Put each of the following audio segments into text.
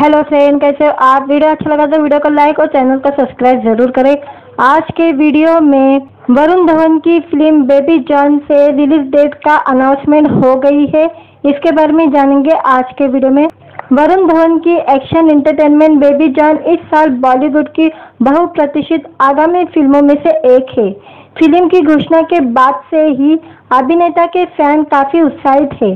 Hello friend, कैसे हो? आप वीडियो अच्छा लगा तो वीडियो को लाइक और चैनल को सब्सक्राइब ज़रूर करें। आज के वीडियो में वरुण धवन की फ़िल्म बेबी जॉन से रिलीज़ डेट का अनाउंसमेंट हो गई है। इसके बारे में जानेंगे आज के वीडियो में। वरुण धवन की एक्शन एंटरटेनमेंट बेबी जॉन इस साल बॉलीवुड की बहुप्रतीक्षित आगामी फ़िल्मों में से एक है। फ़िल्म की घोषणा के बाद से ही अभिनेता के फ़ैन काफ़ी उत्साहित है।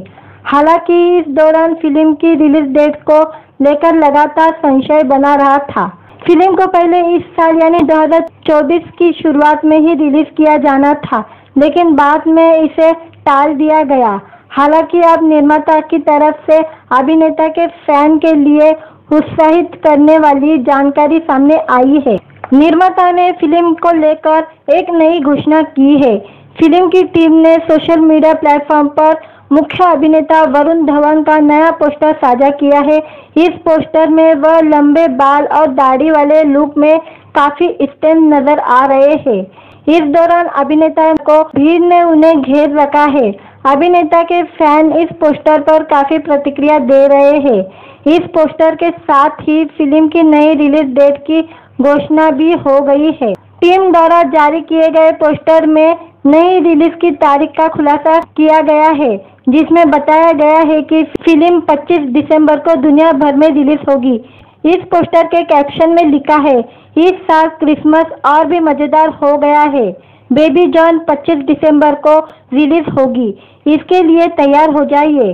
हालाँकि इस दौरान फ़िल्म की रिलीज़ डेट को लेकर लगातार संशय बना रहा था। फ़िल्म को पहले इस साल यानी 2024 की शुरुआत में ही रिलीज़ किया जाना था, लेकिन बाद में इसे टाल दिया गया। हालाँकि अब निर्माता की तरफ़ से अभिनेता के फ़ैन के लिए उत्साहित करने वाली जानकारी सामने आई है। निर्माता ने फ़िल्म को लेकर एक नई घोषणा की है। फ़िल्म की टीम ने सोशल मीडिया प्लेटफॉर्म पर मुख्य अभिनेता वरुण धवन का नया पोस्टर साझा किया है। इस पोस्टर में वह लंबे बाल और दाढ़ी वाले लुक में काफ़ी स्टेम नज़र आ रहे हैं। इस दौरान अभिनेता को भीड़ ने उन्हें घेर रखा है। अभिनेता के फ़ैन इस पोस्टर पर काफ़ी प्रतिक्रिया दे रहे हैं। इस पोस्टर के साथ ही फ़िल्म की नई रिलीज़ डेट की घोषणा भी हो गई है। टीम द्वारा जारी किए गए पोस्टर में नई रिलीज़ की तारीख का खुलासा किया गया है। जिसमें बताया गया है कि फ़िल्म 25 दिसंबर को दुनिया भर में रिलीज़ होगी। इस पोस्टर के कैप्शन में लिखा है, इस साल क्रिसमस और भी मज़ेदार हो गया है। बेबी जॉन 25 दिसंबर को रिलीज़ होगी। इसके लिए तैयार हो जाइए।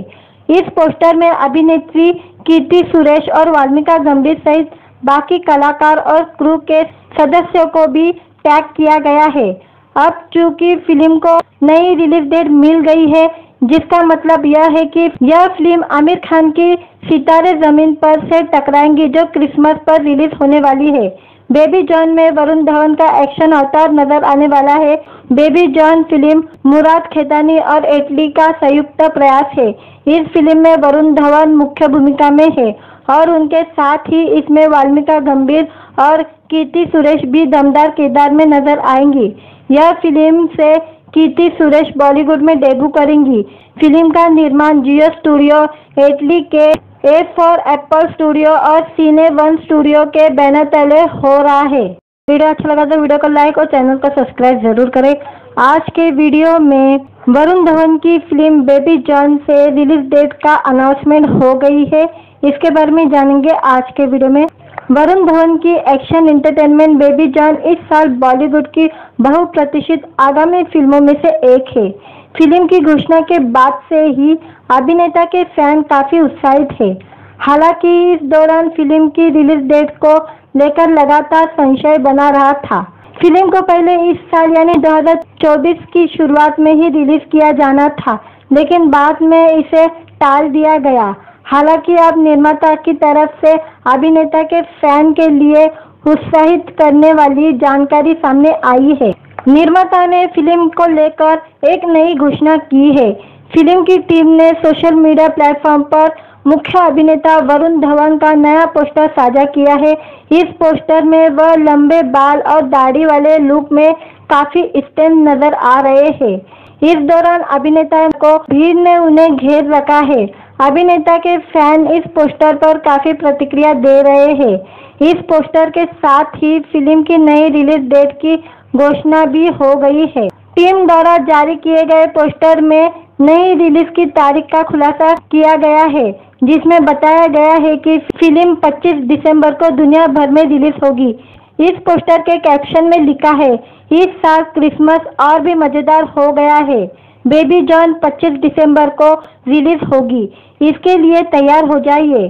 इस पोस्टर में अभिनेत्री कीर्ति सुरेश और वाल्मीका गंभीर सहित बाकी कलाकार और क्रू के सदस्यों को भी टैग किया गया है। अब चूँकि फ़िल्म को नई रिलीज़ डेट मिल गई है जिसका मतलब यह है कि यह फ़िल्म आमिर खान की सितारे ज़मीन पर से टकराएँगी जो क्रिसमस पर रिलीज़ होने वाली है। बेबी जॉन में वरुण धवन का एक्शन अवतार नज़र आने वाला है। Baby John film Murad Khetani और एटली का संयुक्त प्रयास है। इस फ़िल्म में वरुण धवन मुख्य भूमिका में है और उनके साथ ही इसमें वाल्मीका गंभीर और कीर्ति सुरेश भी दमदार किरदार में नज़र आएँगी। यह फ़िल्म से कीर्ति सुरेश बॉलीवुड में डेब्यू करेंगी। फ़िल्म का निर्माण जियो स्टूडियो इटली के ए फॉर, एप्पल स्टूडियो और सीने वन स्टूडियो के बैनर तले हो रहा है। वीडियो अच्छा लगा तो वीडियो को लाइक और चैनल को सब्सक्राइब ज़रूर करें। आज के वीडियो में वरुण धवन की फ़िल्म बेबी जॉन से रिलीज़ डेट का अनाउंसमेंट हो गई है। इसके बारे में जानेंगे आज के वीडियो में। वरुण धवन की एक्शन एंटरटेनमेंट बेबी जॉन इस साल बॉलीवुड की बहुप्रतीक्षित आगामी फ़िल्मों में से एक है। फ़िल्म की घोषणा के बाद से ही अभिनेता के फ़ैन काफ़ी उत्साहित है। हालाँकि इस दौरान फ़िल्म की रिलीज़ डेट को लेकर लगातार संशय बना रहा था। फ़िल्म को पहले इस साल यानी 2024 की शुरुआत में ही रिलीज़ किया जाना था, लेकिन बाद में इसे टाल दिया गया। हालाँकि अब निर्माता की तरफ़ से अभिनेता के फ़ैन के लिए उत्साहित करने वाली जानकारी सामने आई है। निर्माता ने फ़िल्म को लेकर एक नई घोषणा की है। फ़िल्म की टीम ने सोशल मीडिया प्लेटफॉर्म पर मुख्य अभिनेता वरुण धवन का नया पोस्टर साझा किया है। इस पोस्टर में वह लंबे बाल और दाढ़ी वाले लुक में काफ़ी स्टेम नज़र आ रहे हैं। इस दौरान अभिनेता को भीड़ ने उन्हें घेर रखा है। अभिनेता के फ़ैन इस पोस्टर पर काफ़ी प्रतिक्रिया दे रहे हैं। इस पोस्टर के साथ ही फ़िल्म की नई रिलीज़ डेट की घोषणा भी हो गई है। टीम द्वारा जारी किए गए पोस्टर में नई रिलीज़ की तारीख का खुलासा किया गया है, जिसमें बताया गया है कि फ़िल्म 25 दिसंबर को दुनिया भर में रिलीज़ होगी। इस पोस्टर के कैप्शन में लिखा है, इस साल क्रिसमस और भी मज़ेदार हो गया है। बेबी जॉन 25 दिसंबर को रिलीज़ होगी। इसके लिए तैयार हो जाइए।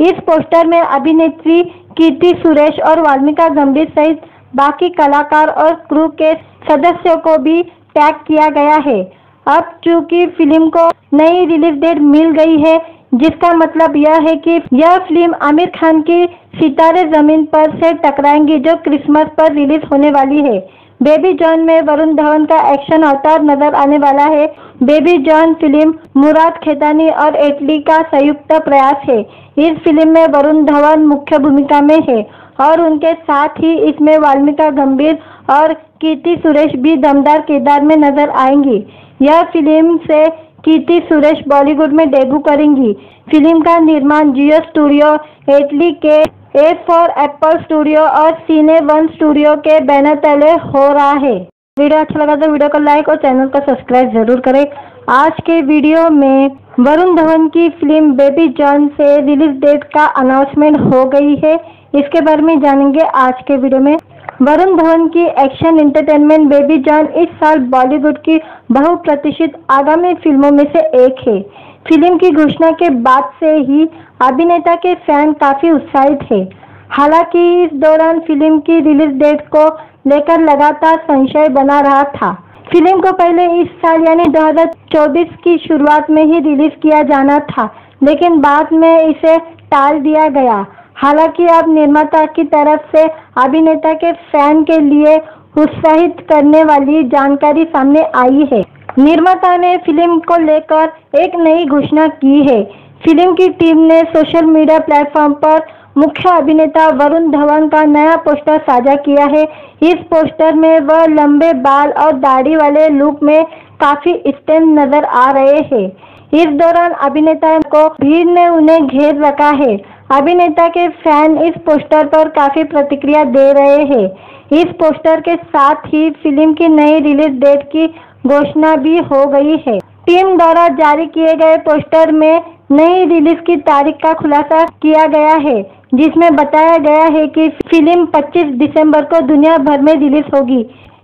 इस पोस्टर में अभिनेत्री कीर्ति सुरेश और वाल्मीका गंभीर सहित बाकी कलाकार और क्रू के सदस्यों को भी टैग किया गया है। अब चूँकि फ़िल्म को नई रिलीज़ डेट मिल गई है, जिसका मतलब यह है कि यह फ़िल्म आमिर खान की सितारे ज़मीन पर से टकराएँगी जो क्रिसमस पर रिलीज़ होने वाली है। बेबी जॉन में वरुण धवन का एक्शन अवतार नज़र आने वाला है। Baby John film Murad Khetani और एटली का संयुक्त प्रयास है। इस फ़िल्म में वरुण धवन मुख्य भूमिका में है और उनके साथ ही इसमें वाल्मीका गंभीर और कीर्ति सुरेश भी दमदार किरदार में नज़र आएँगी। यह फ़िल्म से कीर्ति सुरेश बॉलीवुड में डेब्यू करेंगी। फ़िल्म का निर्माण जियो स्टूडियो एटली के ए फॉर एप्पल स्टूडियो और सीने वन स्टूडियो के बैनर तले हो रहा है। वीडियो अच्छा लगा तो वीडियो को लाइक और चैनल को सब्सक्राइब ज़रूर करें। आज के वीडियो में वरुण धवन की फ़िल्म बेबी जॉन से रिलीज़ डेट का अनाउंसमेंट हो गई है। इसके बारे में जानेंगे आज के वीडियो में। वरुण धवन की एक्शन एंटरटेनमेंट बेबी जॉन इस साल बॉलीवुड की बहुप्रतीक्षित आगामी फ़िल्मों में से एक है। फ़िल्म की घोषणा के बाद से ही अभिनेता के फ़ैन काफ़ी उत्साहित है। हालाँकि इस दौरान फ़िल्म की रिलीज़ डेट को लेकर लगातार संशय बना रहा था। फ़िल्म को पहले इस साल यानी 2024 की शुरुआत में ही रिलीज़ किया जाना था, लेकिन बाद में इसे टाल दिया गया। हालाँकि अब निर्माता की तरफ़ से अभिनेता के फ़ैन के लिए उत्साहित करने वाली जानकारी सामने आई है। निर्माता ने फ़िल्म को लेकर एक नई घोषणा की है। फ़िल्म की टीम ने सोशल मीडिया प्लेटफॉर्म पर मुख्य अभिनेता वरुण धवन का नया पोस्टर साझा किया है। इस पोस्टर में वह लंबे बाल और दाढ़ी वाले लुक में काफ़ी स्टैंड नज़र आ रहे हैं। इस दौरान अभिनेता को भीड़ ने उन्हें घेर रखा है। अभिनेता के फ़ैन इस पोस्टर पर काफ़ी प्रतिक्रिया दे रहे हैं। इस पोस्टर के साथ ही फ़िल्म की नई रिलीज़ डेट की घोषणा भी हो गई है। टीम द्वारा जारी किए गए पोस्टर में नई रिलीज़ की तारीख का खुलासा किया गया है, जिसमें बताया गया है कि फ़िल्म 25 दिसंबर को दुनिया भर में रिलीज़ होगी।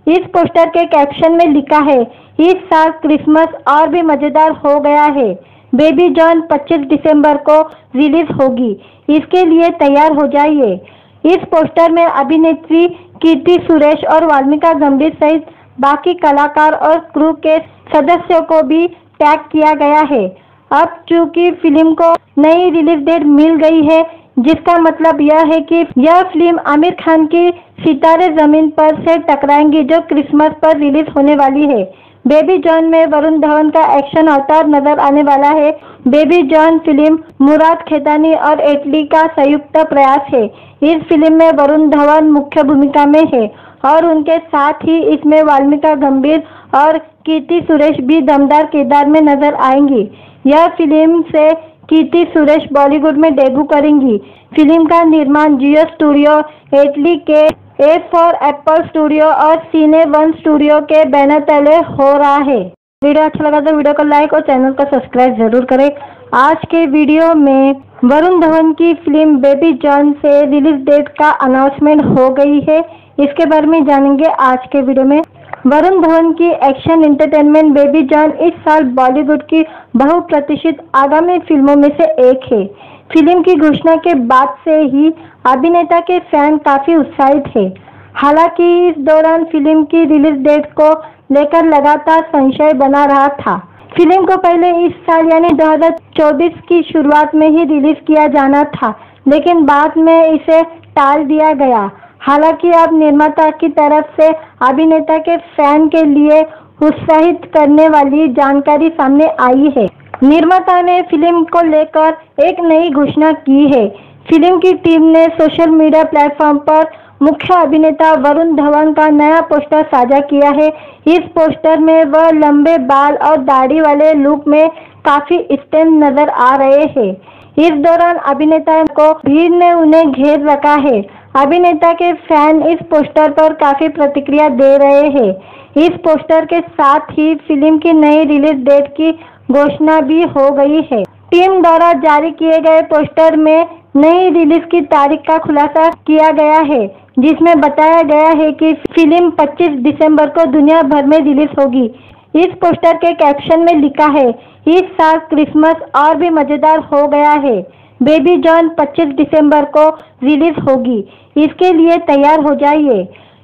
इस पोस्टर के कैप्शन में लिखा है, इस साल क्रिसमस और भी मज़ेदार हो गया है। बेबी जॉन 25 दिसंबर को रिलीज़ होगी। इसके लिए तैयार हो जाइए। इस पोस्टर में अभिनेत्री कीर्ति सुरेश और वाल्मीका गंभीर सहित बाकी कलाकार और क्रू के सदस्यों को भी टैग किया गया है। अब चूँकि फ़िल्म को नई रिलीज़ डेट मिल गई है, जिसका मतलब यह है कि यह फ़िल्म आमिर खान की सितारे ज़मीन पर से टकराएँगी, जो क्रिसमस पर रिलीज़ होने वाली है। बेबी जॉन में वरुण धवन का एक्शन अवतार नज़र आने वाला है। Baby John film Murad Khetani और एटली का संयुक्त प्रयास है। इस फ़िल्म में वरुण धवन मुख्य भूमिका में है और उनके साथ ही इसमें वाल्मीका गंभीर और कीर्ति सुरेश भी दमदार किरदार में नज़र आएँगी। यह फ़िल्म से कीर्ति सुरेश बॉलीवुड में डेब्यू करेंगी। फ़िल्म का निर्माण जियो स्टूडियो, एटली के ए फॉर, एप्पल स्टूडियो और सीने वन स्टूडियो के बैनर तले हो रहा है। वीडियो अच्छा लगा तो वीडियो को लाइक और चैनल को सब्सक्राइब ज़रूर करें। आज के वीडियो में वरुण धवन की फ़िल्म बेबी जॉन से रिलीज़ डेट का अनाउंसमेंट हो गई है। इसके बारे में जानेंगे आज के वीडियो में। वरुण धवन की एक्शन एंटरटेनमेंट बेबी जॉन इस साल बॉलीवुड की बहुप्रतीक्षित आगामी फ़िल्मों में से एक है। फ़िल्म की घोषणा के बाद से ही अभिनेता के फ़ैन काफ़ी उत्साहित है। हालाँकि इस दौरान फ़िल्म की रिलीज़ डेट को लेकर लगातार संशय बना रहा था। फ़िल्म को पहले इस साल यानी 2024 की शुरुआत में ही रिलीज़ किया जाना था, लेकिन बाद में इसे टाल दिया गया। हालाँकि अब निर्माता की तरफ़ से अभिनेता के फ़ैन के लिए उत्साहित करने वाली जानकारी सामने आई है। निर्माता ने फ़िल्म को लेकर एक नई घोषणा की है। फ़िल्म की टीम ने सोशल मीडिया प्लेटफॉर्म पर मुख्य अभिनेता वरुण धवन का नया पोस्टर साझा किया है। इस पोस्टर में वह लंबे बाल और दाढ़ी वाले लुक में काफ़ी स्टैंड नज़र आ रहे हैं। इस दौरान अभिनेता को भीड़ ने उन्हें घेर रखा है। अभिनेता के फ़ैन इस पोस्टर पर काफ़ी प्रतिक्रिया दे रहे हैं। इस पोस्टर के साथ ही फ़िल्म की नई रिलीज़ डेट की घोषणा भी हो गई है। टीम द्वारा जारी किए गए पोस्टर में नई रिलीज़ की तारीख का खुलासा किया गया है, जिसमें बताया गया है कि फ़िल्म 25 दिसंबर को दुनिया भर में रिलीज़ होगी। इस पोस्टर के कैप्शन में लिखा है, इस साल क्रिसमस और भी मज़ेदार हो गया है। बेबी जॉन 25 दिसंबर को रिलीज़ होगी। इसके लिए तैयार हो जाइए।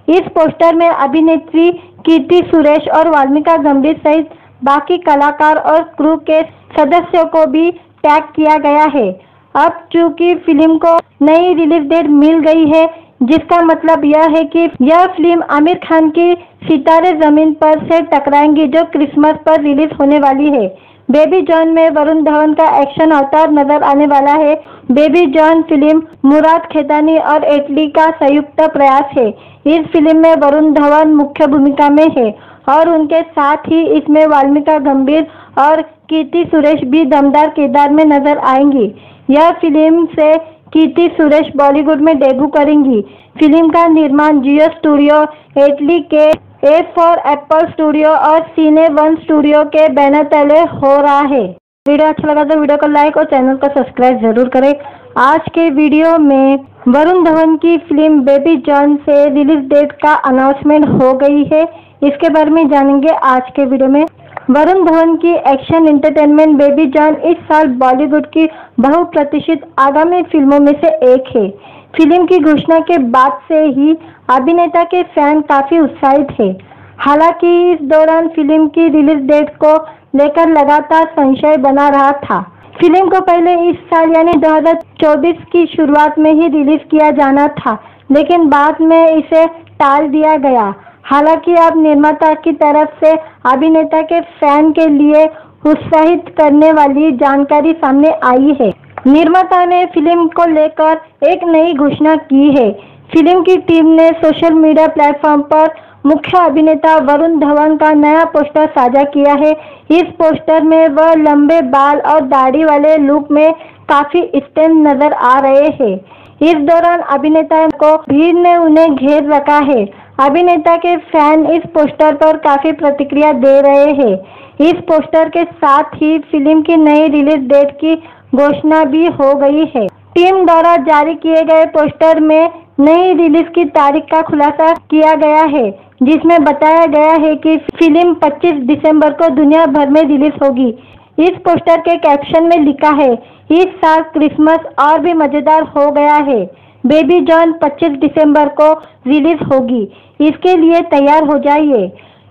इस पोस्टर में अभिनेत्री कीर्ति सुरेश और वाल्मीका गंभीर सहित बाकी कलाकार और क्रू के सदस्यों को भी टैग किया गया है। अब चूँकि फ़िल्म को नई रिलीज़ डेट मिल गई है, जिसका मतलब यह है कि यह फ़िल्म आमिर खान की सितारे ज़मीन पर से टकराएँगी जो क्रिसमस पर रिलीज़ होने वाली है। बेबी जॉन में वरुण धवन का एक्शन अवतार नज़र आने वाला है। Baby John film Murad Khetani और एटली का संयुक्त प्रयास है। इस फ़िल्म में वरुण धवन मुख्य भूमिका में है और उनके साथ ही इसमें वाल्मीका गंभीर और कीर्ति सुरेश भी दमदार किरदार में नज़र आएँगी। यह फ़िल्म से कीर्ति सुरेश बॉलीवुड में डेब्यू करेंगी। फ़िल्म का निर्माण जियो स्टूडियो एटली के ए फॉर एप्पल स्टूडियो और सीने वन स्टूडियो के बैनर तले हो रहा है। वीडियो अच्छा लगा तो वीडियो को लाइक और चैनल को सब्सक्राइब ज़रूर करें। आज के वीडियो में वरुण धवन की फ़िल्म बेबी जॉन से रिलीज़ डेट का अनाउंसमेंट हो गई है। इसके बारे में जानेंगे आज के वीडियो में। वरुण धवन की एक्शन एंटरटेनमेंट बेबी जॉन इस साल बॉलीवुड की बहुप्रतीक्षित आगामी फ़िल्मों में से एक है। फ़िल्म की घोषणा के बाद से ही अभिनेता के फ़ैन काफ़ी उत्साहित है। हालाँकि इस दौरान फ़िल्म की रिलीज़ डेट को लेकर लगातार संशय बना रहा था। फ़िल्म को पहले इस साल यानी 2024 की शुरुआत में ही रिलीज़ किया जाना था, लेकिन बाद में इसे टाल दिया गया। हालाँकि अब निर्माता की तरफ़ से अभिनेता के फ़ैन के लिए उत्साहित करने वाली जानकारी सामने आई है। निर्माता ने फ़िल्म को लेकर एक नई घोषणा की है। फ़िल्म की टीम ने सोशल मीडिया प्लेटफॉर्म पर मुख्य अभिनेता वरुण धवन का नया पोस्टर साझा किया है। इस पोस्टर में वह लंबे बाल और दाढ़ी वाले लुक में काफ़ी स्टेम नज़र आ रहे हैं। इस दौरान अभिनेता को भीड़ ने उन्हें घेर रखा है। अभिनेता के फ़ैन इस पोस्टर पर काफ़ी प्रतिक्रिया दे रहे हैं। इस पोस्टर के साथ ही फ़िल्म की नई रिलीज़ डेट की घोषणा भी हो गई है। टीम द्वारा जारी किए गए पोस्टर में नई रिलीज़ की तारीख का खुलासा किया गया है, जिसमें बताया गया है कि फ़िल्म 25 दिसंबर को दुनिया भर में रिलीज़ होगी। इस पोस्टर के कैप्शन में लिखा है, इस साल क्रिसमस और भी मज़ेदार हो गया है। बेबी जॉन 25 दिसंबर को रिलीज़ होगी। इसके लिए तैयार हो जाइए।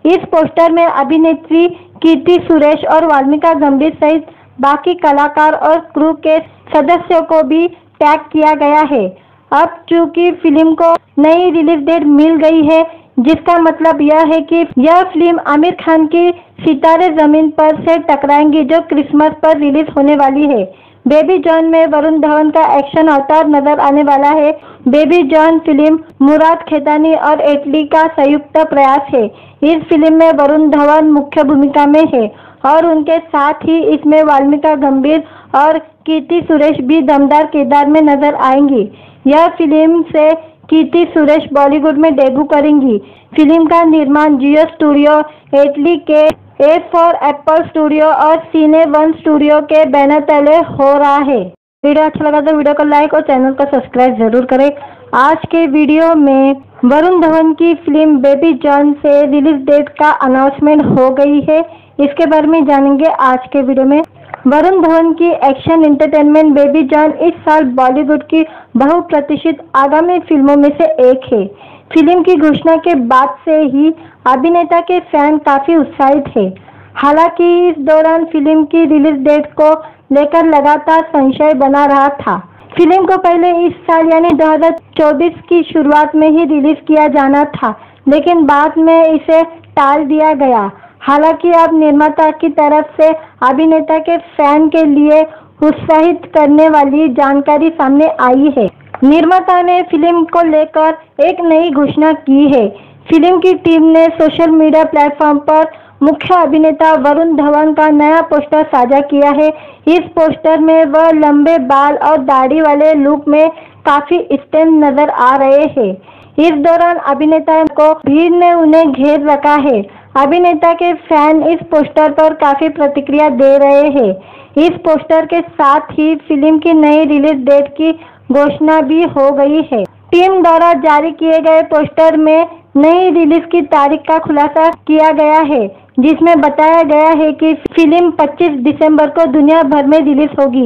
इस पोस्टर में अभिनेत्री कीर्ति सुरेश और वाल्मीका गंभीर सहित बाकी कलाकार और क्रू के सदस्यों को भी टैग किया गया है। अब चूँकि फ़िल्म को नई रिलीज़ डेट मिल गई है, जिसका मतलब यह है कि यह फ़िल्म आमिर खान की सितारे ज़मीन पर से टकराएँगी जो क्रिसमस पर रिलीज़ होने वाली है। बेबी जॉन में वरुण धवन का एक्शन अवतार नज़र आने वाला है। Baby John film Murad Khetani और एटली का संयुक्त प्रयास है। इस फ़िल्म में वरुण धवन मुख्य भूमिका में है और उनके साथ ही इसमें वाल्मीका गंभीर और कीर्ति सुरेश भी दमदार किरदार में नज़र आएँगी। यह फ़िल्म से कीर्ति सुरेश बॉलीवुड में डेब्यू करेंगी। फ़िल्म का निर्माण जियो स्टूडियो एटली के ए फॉर एप्पल स्टूडियो और सीने वन स्टूडियो के बैनर तले हो रहा है। वीडियो अच्छा लगा तो वीडियो को लाइक और चैनल को सब्सक्राइब ज़रूर करें। आज के वीडियो में वरुण धवन की फ़िल्म बेबी जॉन से रिलीज़ डेट का अनाउंसमेंट हो गई है। इसके बारे में जानेंगे आज के वीडियो में। वरुण धवन की एक्शन एंटरटेनमेंट बेबी जॉन इस साल बॉलीवुड की बहुप्रतीक्षित आगामी फ़िल्मों में से एक है। फ़िल्म की घोषणा के बाद से ही अभिनेता के फ़ैन काफ़ी उत्साहित है। हालाँकि इस दौरान फ़िल्म की रिलीज़ डेट को लेकर लगातार संशय बना रहा था। फ़िल्म को पहले इस साल यानी 2024 की शुरुआत में ही रिलीज़ किया जाना था, लेकिन बाद में इसे टाल दिया गया। हालाँकि अब निर्माता की तरफ़ से अभिनेता के फ़ैन के लिए उत्साहित करने वाली जानकारी सामने आई है। निर्माता ने फ़िल्म को लेकर एक नई घोषणा की है। फ़िल्म की टीम ने सोशल मीडिया प्लेटफॉर्म पर मुख्य अभिनेता वरुण धवन का नया पोस्टर साझा किया है। इस पोस्टर में वह लंबे बाल और दाढ़ी वाले लुक में काफ़ी स्टेम नज़र आ रहे हैं। इस दौरान अभिनेता को भीड़ ने उन्हें घेर रखा है। अभिनेता के फ़ैन इस पोस्टर पर काफ़ी प्रतिक्रिया दे रहे हैं। इस पोस्टर के साथ ही फ़िल्म की नई रिलीज़ डेट की घोषणा भी हो गई है। टीम द्वारा जारी किए गए पोस्टर में नई रिलीज़ की तारीख का खुलासा किया गया है, जिसमें बताया गया है कि फ़िल्म 25 दिसंबर को दुनिया भर में रिलीज़ होगी।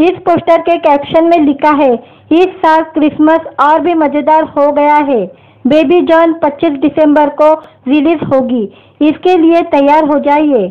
इस पोस्टर के कैप्शन में लिखा है, इस साल क्रिसमस और भी मज़ेदार हो गया है। बेबी जॉन 25 दिसंबर को रिलीज़ होगी। इसके लिए तैयार हो जाइए।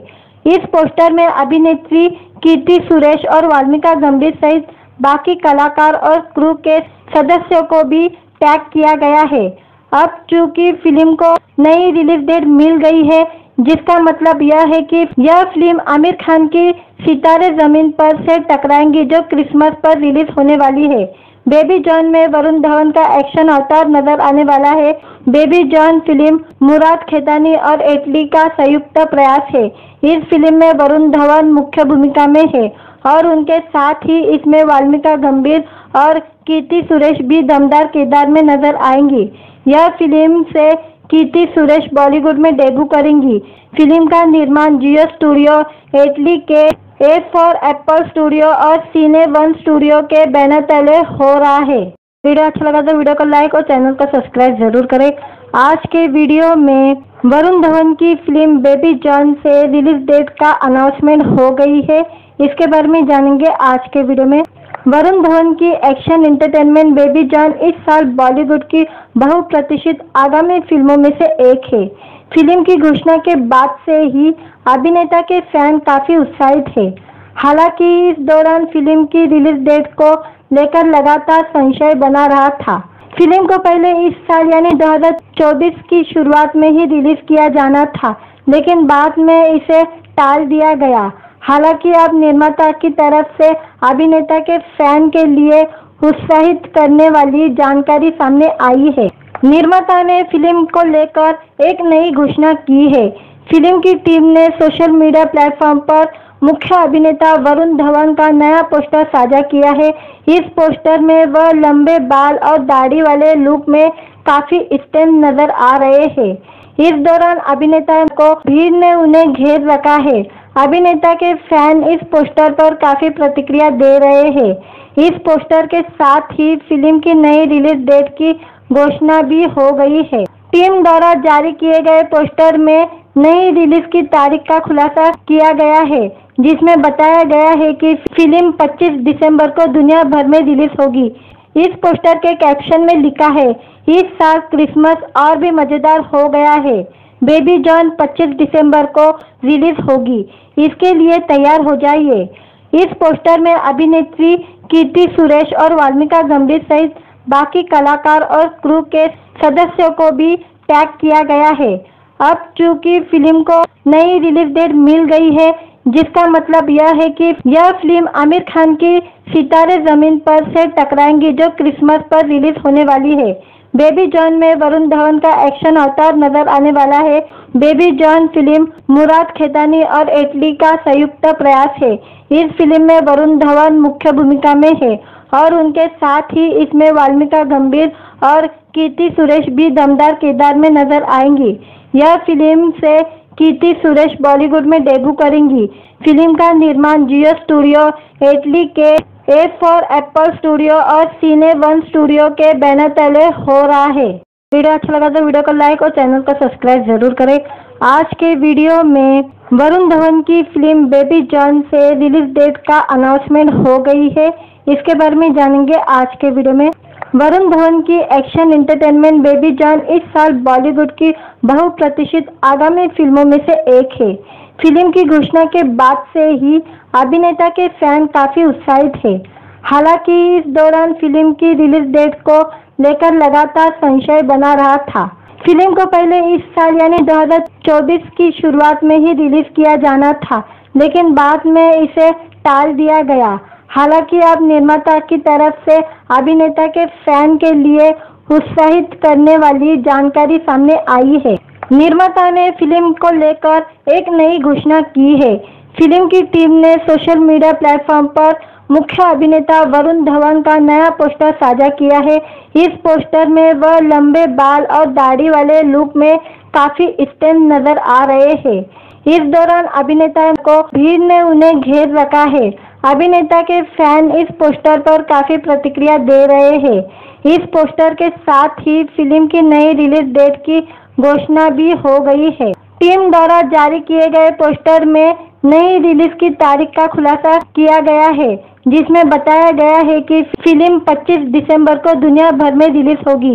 इस पोस्टर में अभिनेत्री कीर्ति सुरेश और वाल्मीका गंभीर सहित बाकी कलाकार और क्रू के सदस्यों को भी टैग किया गया है। अब चूँकि फ़िल्म को नई रिलीज़ डेट मिल गई है, जिसका मतलब यह है कि यह फ़िल्म आमिर खान की सितारे ज़मीन पर से टकराएँगी जो क्रिसमस पर रिलीज़ होने वाली है। बेबी जॉन में वरुण धवन का एक्शन अवतार नज़र आने वाला है। Baby John film Murad Khetani और एटली का संयुक्त प्रयास है। इस फ़िल्म में वरुण धवन मुख्य भूमिका में है। और उनके साथ ही इसमें वाल्मीका गंभीर और कीर्ति सुरेश भी दमदार किरदार में नज़र आएँगी। यह फ़िल्म से कीर्ति सुरेश बॉलीवुड में डेब्यू करेंगी। फ़िल्म का निर्माण जियो स्टूडियो, एटली के ए फॉर, एप्पल स्टूडियो और सीने वन स्टूडियो के बैनर तले हो रहा है। वीडियो अच्छा लगा तो वीडियो को लाइक और चैनल को सब्सक्राइब ज़रूर करें। आज के वीडियो में वरुण धवन की फ़िल्म बेबी जॉन से रिलीज़ डेट का अनाउंसमेंट हो गई है। इसके बारे में जानेंगे आज के वीडियो में। वरुण धवन की एक्शन एंटरटेनमेंट बेबी जॉन इस साल बॉलीवुड की बहुप्रतीक्षित आगामी फ़िल्मों में से एक है। फ़िल्म की घोषणा के बाद से ही अभिनेता के फ़ैन काफ़ी उत्साहित है। हालाँकि इस दौरान फ़िल्म की रिलीज़ डेट को लेकर लगातार संशय बना रहा था। फ़िल्म को पहले इस साल यानी 2024 की शुरुआत में ही रिलीज़ किया जाना था, लेकिन बाद में इसे टाल दिया गया। हालाँकि अब निर्माता की तरफ़ से अभिनेता के फ़ैन के लिए उत्साहित करने वाली जानकारी सामने आई है। निर्माता ने फ़िल्म को लेकर एक नई घोषणा की है। फ़िल्म की टीम ने सोशल मीडिया प्लेटफॉर्म पर मुख्य अभिनेता वरुण धवन का नया पोस्टर साझा किया है। इस पोस्टर में वह लंबे बाल और दाढ़ी वाले लुक में काफ़ी स्टैंड नज़र आ रहे हैं। इस दौरान अभिनेता को भीड़ ने उन्हें घेर रखा है। अभिनेता के फ़ैन इस पोस्टर पर काफ़ी प्रतिक्रिया दे रहे हैं। इस पोस्टर के साथ ही फ़िल्म की नई रिलीज़ डेट की घोषणा भी हो गई है। टीम द्वारा जारी किए गए पोस्टर में नई रिलीज़ की तारीख का खुलासा किया गया है, जिसमें बताया गया है कि फ़िल्म 25 दिसंबर को दुनिया भर में रिलीज़ होगी। इस पोस्टर के कैप्शन में लिखा है, इस साल क्रिसमस और भी मज़ेदार हो गया है। बेबी जॉन 25 दिसंबर को रिलीज़ होगी। इसके लिए तैयार हो जाइए। इस पोस्टर में अभिनेत्री कीर्ति सुरेश और वाल्मीका गंभीर सहित बाकी कलाकार और क्रू के सदस्यों को भी टैग किया गया है। अब चूँकि फ़िल्म को नई रिलीज़ डेट मिल गई है, जिसका मतलब यह है कि यह फ़िल्म आमिर खान की सितारे ज़मीन पर से टकराएँगी जो क्रिसमस पर रिलीज़ होने वाली है। बेबी जॉन में वरुण धवन का एक्शन अवतार नज़र आने वाला है। Baby John film Murad Khetani और एटली का संयुक्त प्रयास है। इस फ़िल्म में वरुण धवन मुख्य भूमिका में है और उनके साथ ही इसमें वाल्मीका गंभीर और कीर्ति सुरेश भी दमदार किरदार में नज़र आएँगी। यह फ़िल्म से कीर्ति सुरेश बॉलीवुड में डेब्यू करेंगी। फ़िल्म का निर्माण जियो स्टूडियो एटली के ए फॉर एप्पल स्टूडियो और सीने वन स्टूडियो के बैनर तले हो रहा है। वीडियो अच्छा लगा तो वीडियो को लाइक और चैनल को सब्सक्राइब ज़रूर करें। आज के वीडियो में वरुण धवन की फ़िल्म बेबी जॉन से रिलीज़ डेट का अनाउंसमेंट हो गई है। इसके बारे में जानेंगे आज के वीडियो में। वरुण धवन की एक्शन एंटरटेनमेंट बेबी जॉन इस साल बॉलीवुड की बहुप्रतीक्षित आगामी फ़िल्मों में से एक है। फ़िल्म की घोषणा के बाद से ही अभिनेता के फ़ैन काफ़ी उत्साहित है। हालाँकि इस दौरान फ़िल्म की रिलीज़ डेट को लेकर लगातार संशय बना रहा था। फ़िल्म को पहले इस साल यानी 2024 की शुरुआत में ही रिलीज़ किया जाना था, लेकिन बाद में इसे टाल दिया गया। हालाँकि अब निर्माता की तरफ़ से अभिनेता के फ़ैन के लिए उत्साहित करने वाली जानकारी सामने आई है। निर्माता ने फ़िल्म को लेकर एक नई घोषणा की है। फ़िल्म की टीम ने सोशल मीडिया प्लेटफॉर्म पर मुख्य अभिनेता वरुण धवन का नया पोस्टर साझा किया है। इस पोस्टर में वह लंबे बाल और दाढ़ी वाले लुक में काफ़ी स्टैंड नज़र आ रहे हैं। इस दौरान अभिनेता को भीड़ ने उन्हें घेर रखा है। अभिनेता के फ़ैन इस पोस्टर पर काफ़ी प्रतिक्रिया दे रहे हैं। इस पोस्टर के साथ ही फ़िल्म की नई रिलीज़ डेट की घोषणा भी हो गई है। टीम द्वारा जारी किए गए पोस्टर में नई रिलीज़ की तारीख का खुलासा किया गया है, जिसमें बताया गया है कि फ़िल्म 25 दिसंबर को दुनिया भर में रिलीज़ होगी।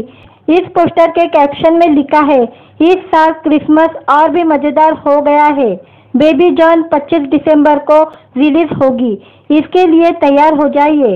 इस पोस्टर के कैप्शन में लिखा है, इस साल क्रिसमस और भी मज़ेदार हो गया है। बेबी जॉन 25 दिसंबर को रिलीज़ होगी। इसके लिए तैयार हो जाइए।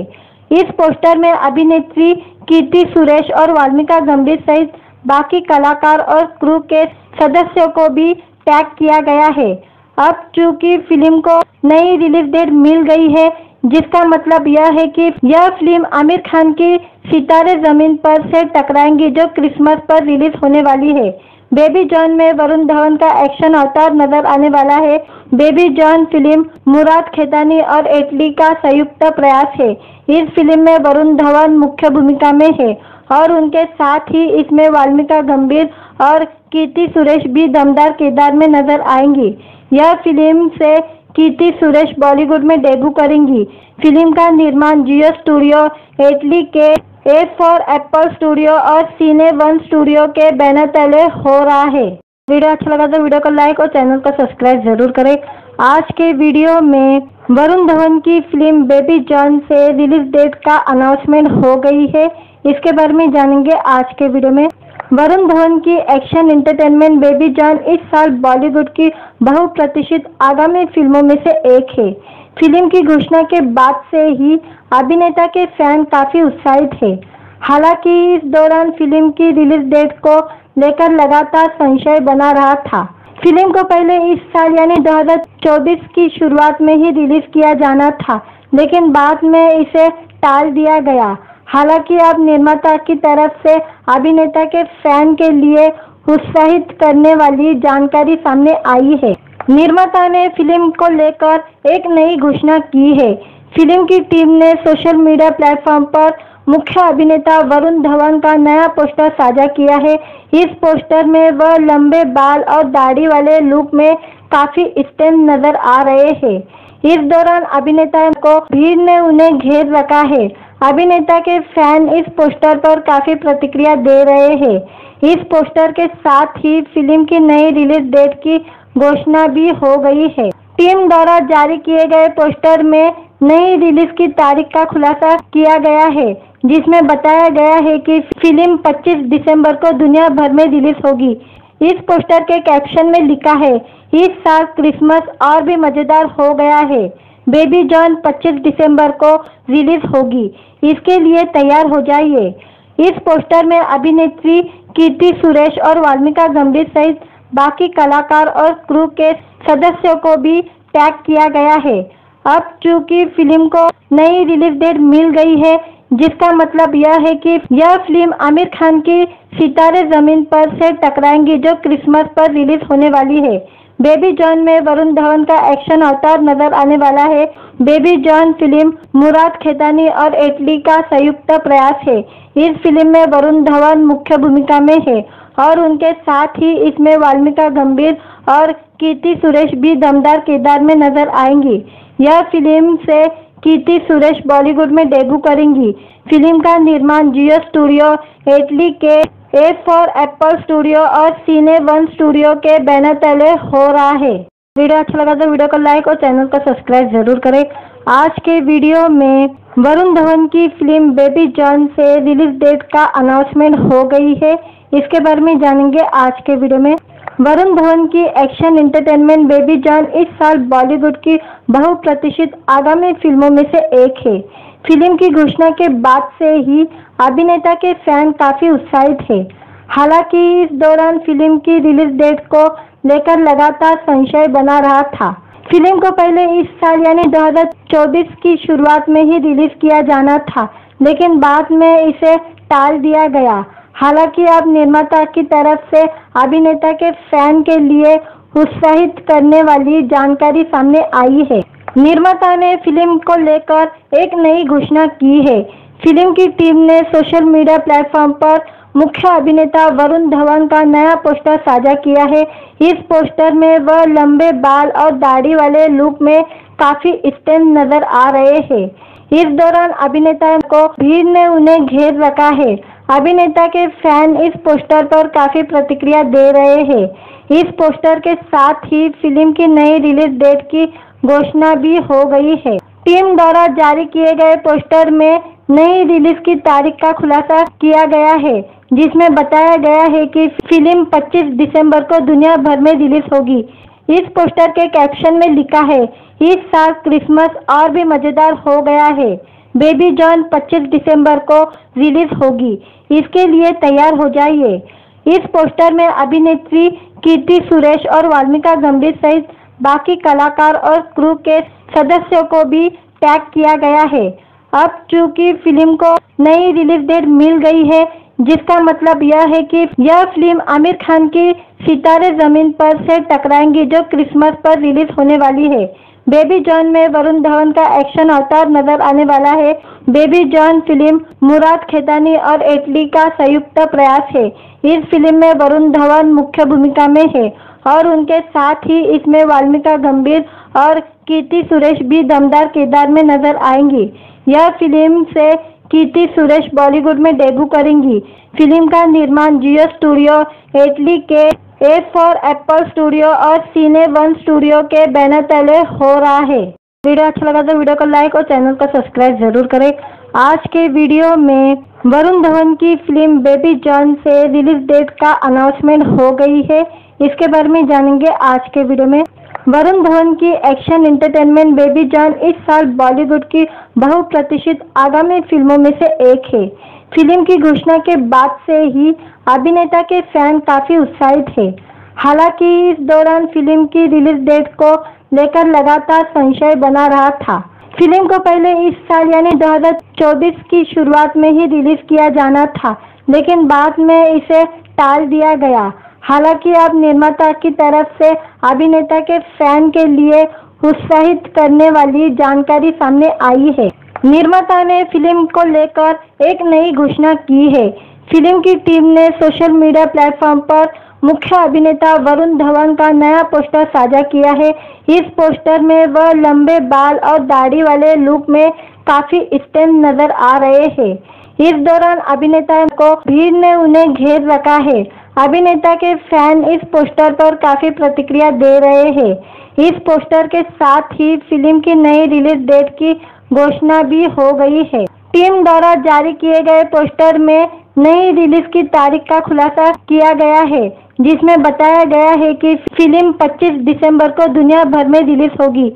इस पोस्टर में अभिनेत्री कीर्ति सुरेश और वाल्मीका गंभीर सहित बाकी कलाकार और क्रू के सदस्यों को भी टैग किया गया है। अब चूँकि फ़िल्म को नई रिलीज़ डेट मिल गई है, जिसका मतलब यह है कि यह फ़िल्म आमिर खान की सितारे ज़मीन पर से टकराएँगी, जो क्रिसमस पर रिलीज़ होने वाली है। बेबी जॉन में वरुण धवन का एक्शन अवतार नज़र आने वाला है। Baby John film Murad Khetani और एटली का संयुक्त प्रयास है। इस फ़िल्म में वरुण धवन मुख्य भूमिका में है और उनके साथ ही इसमें वाल्मीका गंभीर और कीर्ति सुरेश भी दमदार किरदार में नज़र आएँगी। यह फ़िल्म से कीर्ति सुरेश बॉलीवुड में डेब्यू करेंगी। फ़िल्म का निर्माण जियो स्टूडियो, एटली के ए फॉर एप्पल स्टूडियो और सीने वन स्टूडियो के बैनर तले हो रहा है। वीडियो अच्छा लगा तो वीडियो को लाइक और चैनल को सब्सक्राइब ज़रूर करें। आज के वीडियो में वरुण धवन की फ़िल्म बेबी जॉन से रिलीज़ डेट का अनाउंसमेंट हो गई है। इसके बारे में जानेंगे आज के वीडियो में। वरुण धवन की एक्शन एंटरटेनमेंट बेबी जॉन इस साल बॉलीवुड की बहुप्रतीक्षित आगामी फ़िल्मों में से एक है। फ़िल्म की घोषणा के बाद से ही अभिनेता के फ़ैन काफ़ी उत्साहित है। हालाँकि इस दौरान फ़िल्म की रिलीज़ डेट को लेकर लगातार संशय बना रहा था। फ़िल्म को पहले इस साल यानी 2024 की शुरुआत में ही रिलीज़ किया जाना था, लेकिन बाद में इसे टाल दिया गया। हालाँकि अब निर्माता की तरफ़ से अभिनेता के फ़ैन के लिए उत्साहित करने वाली जानकारी सामने आई है। निर्माता ने फ़िल्म को लेकर एक नई घोषणा की है। फ़िल्म की टीम ने सोशल मीडिया प्लेटफॉर्म पर मुख्य अभिनेता वरुण धवन का नया पोस्टर साझा किया है। इस पोस्टर में वह लंबे बाल और दाढ़ी वाले लुक में काफ़ी स्टैंड नज़र आ रहे हैं। इस दौरान अभिनेता को भीड़ ने उन्हें घेर रखा है। अभिनेता के फ़ैन इस पोस्टर पर काफ़ी प्रतिक्रिया दे रहे हैं। इस पोस्टर के साथ ही फ़िल्म की नई रिलीज़ डेट की घोषणा भी हो गई है। टीम द्वारा जारी किए गए पोस्टर में नई रिलीज़ की तारीख का खुलासा किया गया है, जिसमें बताया गया है कि फ़िल्म 25 दिसंबर को दुनिया भर में रिलीज़ होगी। इस पोस्टर के कैप्शन में लिखा है इस साल क्रिसमस और भी मज़ेदार हो गया है। बेबी जॉन 25 दिसंबर को रिलीज़ होगी। इसके लिए तैयार हो जाइए। इस पोस्टर में अभिनेत्री कीर्ति सुरेश और वाल्मीका गंभीर सहित बाकी कलाकार और क्रू के सदस्यों को भी टैग किया गया है। अब चूँकि फ़िल्म को नई रिलीज़ डेट मिल गई है, जिसका मतलब यह है कि यह फ़िल्म आमिर खान की सितारे ज़मीन पर से टकराएँगी जो क्रिसमस पर रिलीज़ होने वाली है। बेबी जॉन में वरुण धवन का एक्शन अवतार नज़र आने वाला है। Baby John film Murad Khetani और एटली का संयुक्त प्रयास है। इस फ़िल्म में वरुण धवन मुख्य भूमिका में है और उनके साथ ही इसमें वाल्मीका गंभीर और कीर्ति सुरेश भी दमदार किरदार में नज़र आएँगी। यह फ़िल्म से कीर्ति सुरेश बॉलीवुड में डेब्यू करेंगी। फ़िल्म का निर्माण जियो स्टूडियो एटली के ए फॉर एप्पल स्टूडियो और सीने वन स्टूडियो के बैनर तले हो रहा है। वीडियो अच्छा लगा तो वीडियो को लाइक और चैनल को सब्सक्राइब ज़रूर करें। आज के वीडियो में वरुण धवन की फ़िल्म बेबी जॉन से रिलीज़ डेट का अनाउंसमेंट हो गई है। इसके बारे में जानेंगे आज के वीडियो में। वरुण धवन की एक्शन एंटरटेनमेंट बेबी जॉन इस साल बॉलीवुड की बहुप्रतीक्षित आगामी फ़िल्मों में से एक है। फ़िल्म की घोषणा के बाद से ही अभिनेता के फ़ैन काफ़ी उत्साहित है। हालाँकि इस दौरान फ़िल्म की रिलीज़ डेट को लेकर लगातार संशय बना रहा था। फ़िल्म को पहले इस साल यानी 2024 की शुरुआत में ही रिलीज़ किया जाना था, लेकिन बाद में इसे टाल दिया गया। हालाँकि अब निर्माता की तरफ़ से अभिनेता के फ़ैन के लिए उत्साहित करने वाली जानकारी सामने आई है। निर्माता ने फ़िल्म को लेकर एक नई घोषणा की है। फ़िल्म की टीम ने सोशल मीडिया प्लेटफॉर्म पर मुख्य अभिनेता वरुण धवन का नया पोस्टर साझा किया है। इस पोस्टर में वह लंबे बाल और दाढ़ी वाले लुक में काफ़ी स्टैंड नज़र आ रहे हैं। इस दौरान अभिनेता को भीड़ ने उन्हें घेर रखा है। अभिनेता के फ़ैन इस पोस्टर पर काफ़ी प्रतिक्रिया दे रहे हैं। इस पोस्टर के साथ ही फ़िल्म की नई रिलीज़ डेट की घोषणा भी हो गई है। टीम द्वारा जारी किए गए पोस्टर में नई रिलीज़ की तारीख का खुलासा किया गया है, जिसमें बताया गया है कि फ़िल्म 25 दिसंबर को दुनिया भर में रिलीज़ होगी। इस पोस्टर के कैप्शन में लिखा है, इस साल क्रिसमस और भी मज़ेदार हो गया है। बेबी जॉन 25 दिसंबर को रिलीज़ होगी। इसके लिए तैयार हो जाइए। इस पोस्टर में अभिनेत्री कीर्ति सुरेश और वाल्मीका गंभीर सहित बाकी कलाकार और क्रू के सदस्यों को भी टैग किया गया है। अब चूँकि फ़िल्म को नई रिलीज़ डेट मिल गई है, जिसका मतलब यह है कि यह फ़िल्म आमिर खान की सितारे ज़मीन पर से टकराएँगी जो क्रिसमस पर रिलीज़ होने वाली है। बेबी जॉन में वरुण धवन का एक्शन अवतार नज़र आने वाला है। Baby John film Murad Khetani और एटली का संयुक्त प्रयास है। इस फ़िल्म में वरुण धवन मुख्य भूमिका में है और उनके साथ ही इसमें वाल्मीका गंभीर और कीर्ति सुरेश भी दमदार किरदार में नज़र आएँगी। यह फ़िल्म से कीर्ति सुरेश बॉलीवुड में डेब्यू करेंगी। फ़िल्म का निर्माण जियो स्टूडियो एटली के ए फॉर एप्पल स्टूडियो और सीने वन स्टूडियो के बैनर तले हो रहा है। वीडियो अच्छा लगा तो वीडियो को लाइक और चैनल को सब्सक्राइब ज़रूर करें। आज के वीडियो में वरुण धवन की फ़िल्म बेबी जॉन से रिलीज़ डेट का अनाउंसमेंट हो गई है। इसके बारे में जानेंगे आज के वीडियो में। वरुण धवन की एक्शन एंटरटेनमेंट बेबी जॉन इस साल बॉलीवुड की बहुप्रतिष्ठित आगामी फ़िल्मों में से एक है। फ़िल्म की घोषणा के बाद से ही अभिनेता के फ़ैन काफ़ी उत्साहित थे। हालाँकि इस दौरान फ़िल्म की रिलीज़ डेट को लेकर लगातार संशय बना रहा था। फ़िल्म को पहले इस साल यानी 2024 की शुरुआत में ही रिलीज़ किया जाना था, लेकिन बाद में इसे टाल दिया गया। हालाँकि अब निर्माता की तरफ़ से अभिनेता के फ़ैन के लिए उत्साहित करने वाली जानकारी सामने आई है। निर्माता ने फ़िल्म को लेकर एक नई घोषणा की है। फ़िल्म की टीम ने सोशल मीडिया प्लेटफॉर्म पर मुख्य अभिनेता वरुण धवन का नया पोस्टर साझा किया है। इस पोस्टर में वह लंबे बाल और दाढ़ी वाले लुक में काफ़ी स्टैंड नज़र आ रहे हैं। इस दौरान अभिनेता को भीड़ ने उन्हें घेर रखा है। अभिनेता के फ़ैन इस पोस्टर पर काफ़ी प्रतिक्रिया दे रहे हैं। इस पोस्टर के साथ ही फ़िल्म की नई रिलीज़ डेट की घोषणा भी हो गई है। टीम द्वारा जारी किए गए पोस्टर में नई रिलीज़ की तारीख का खुलासा किया गया है, जिसमें बताया गया है कि फ़िल्म 25 दिसंबर को दुनिया भर में रिलीज़ होगी।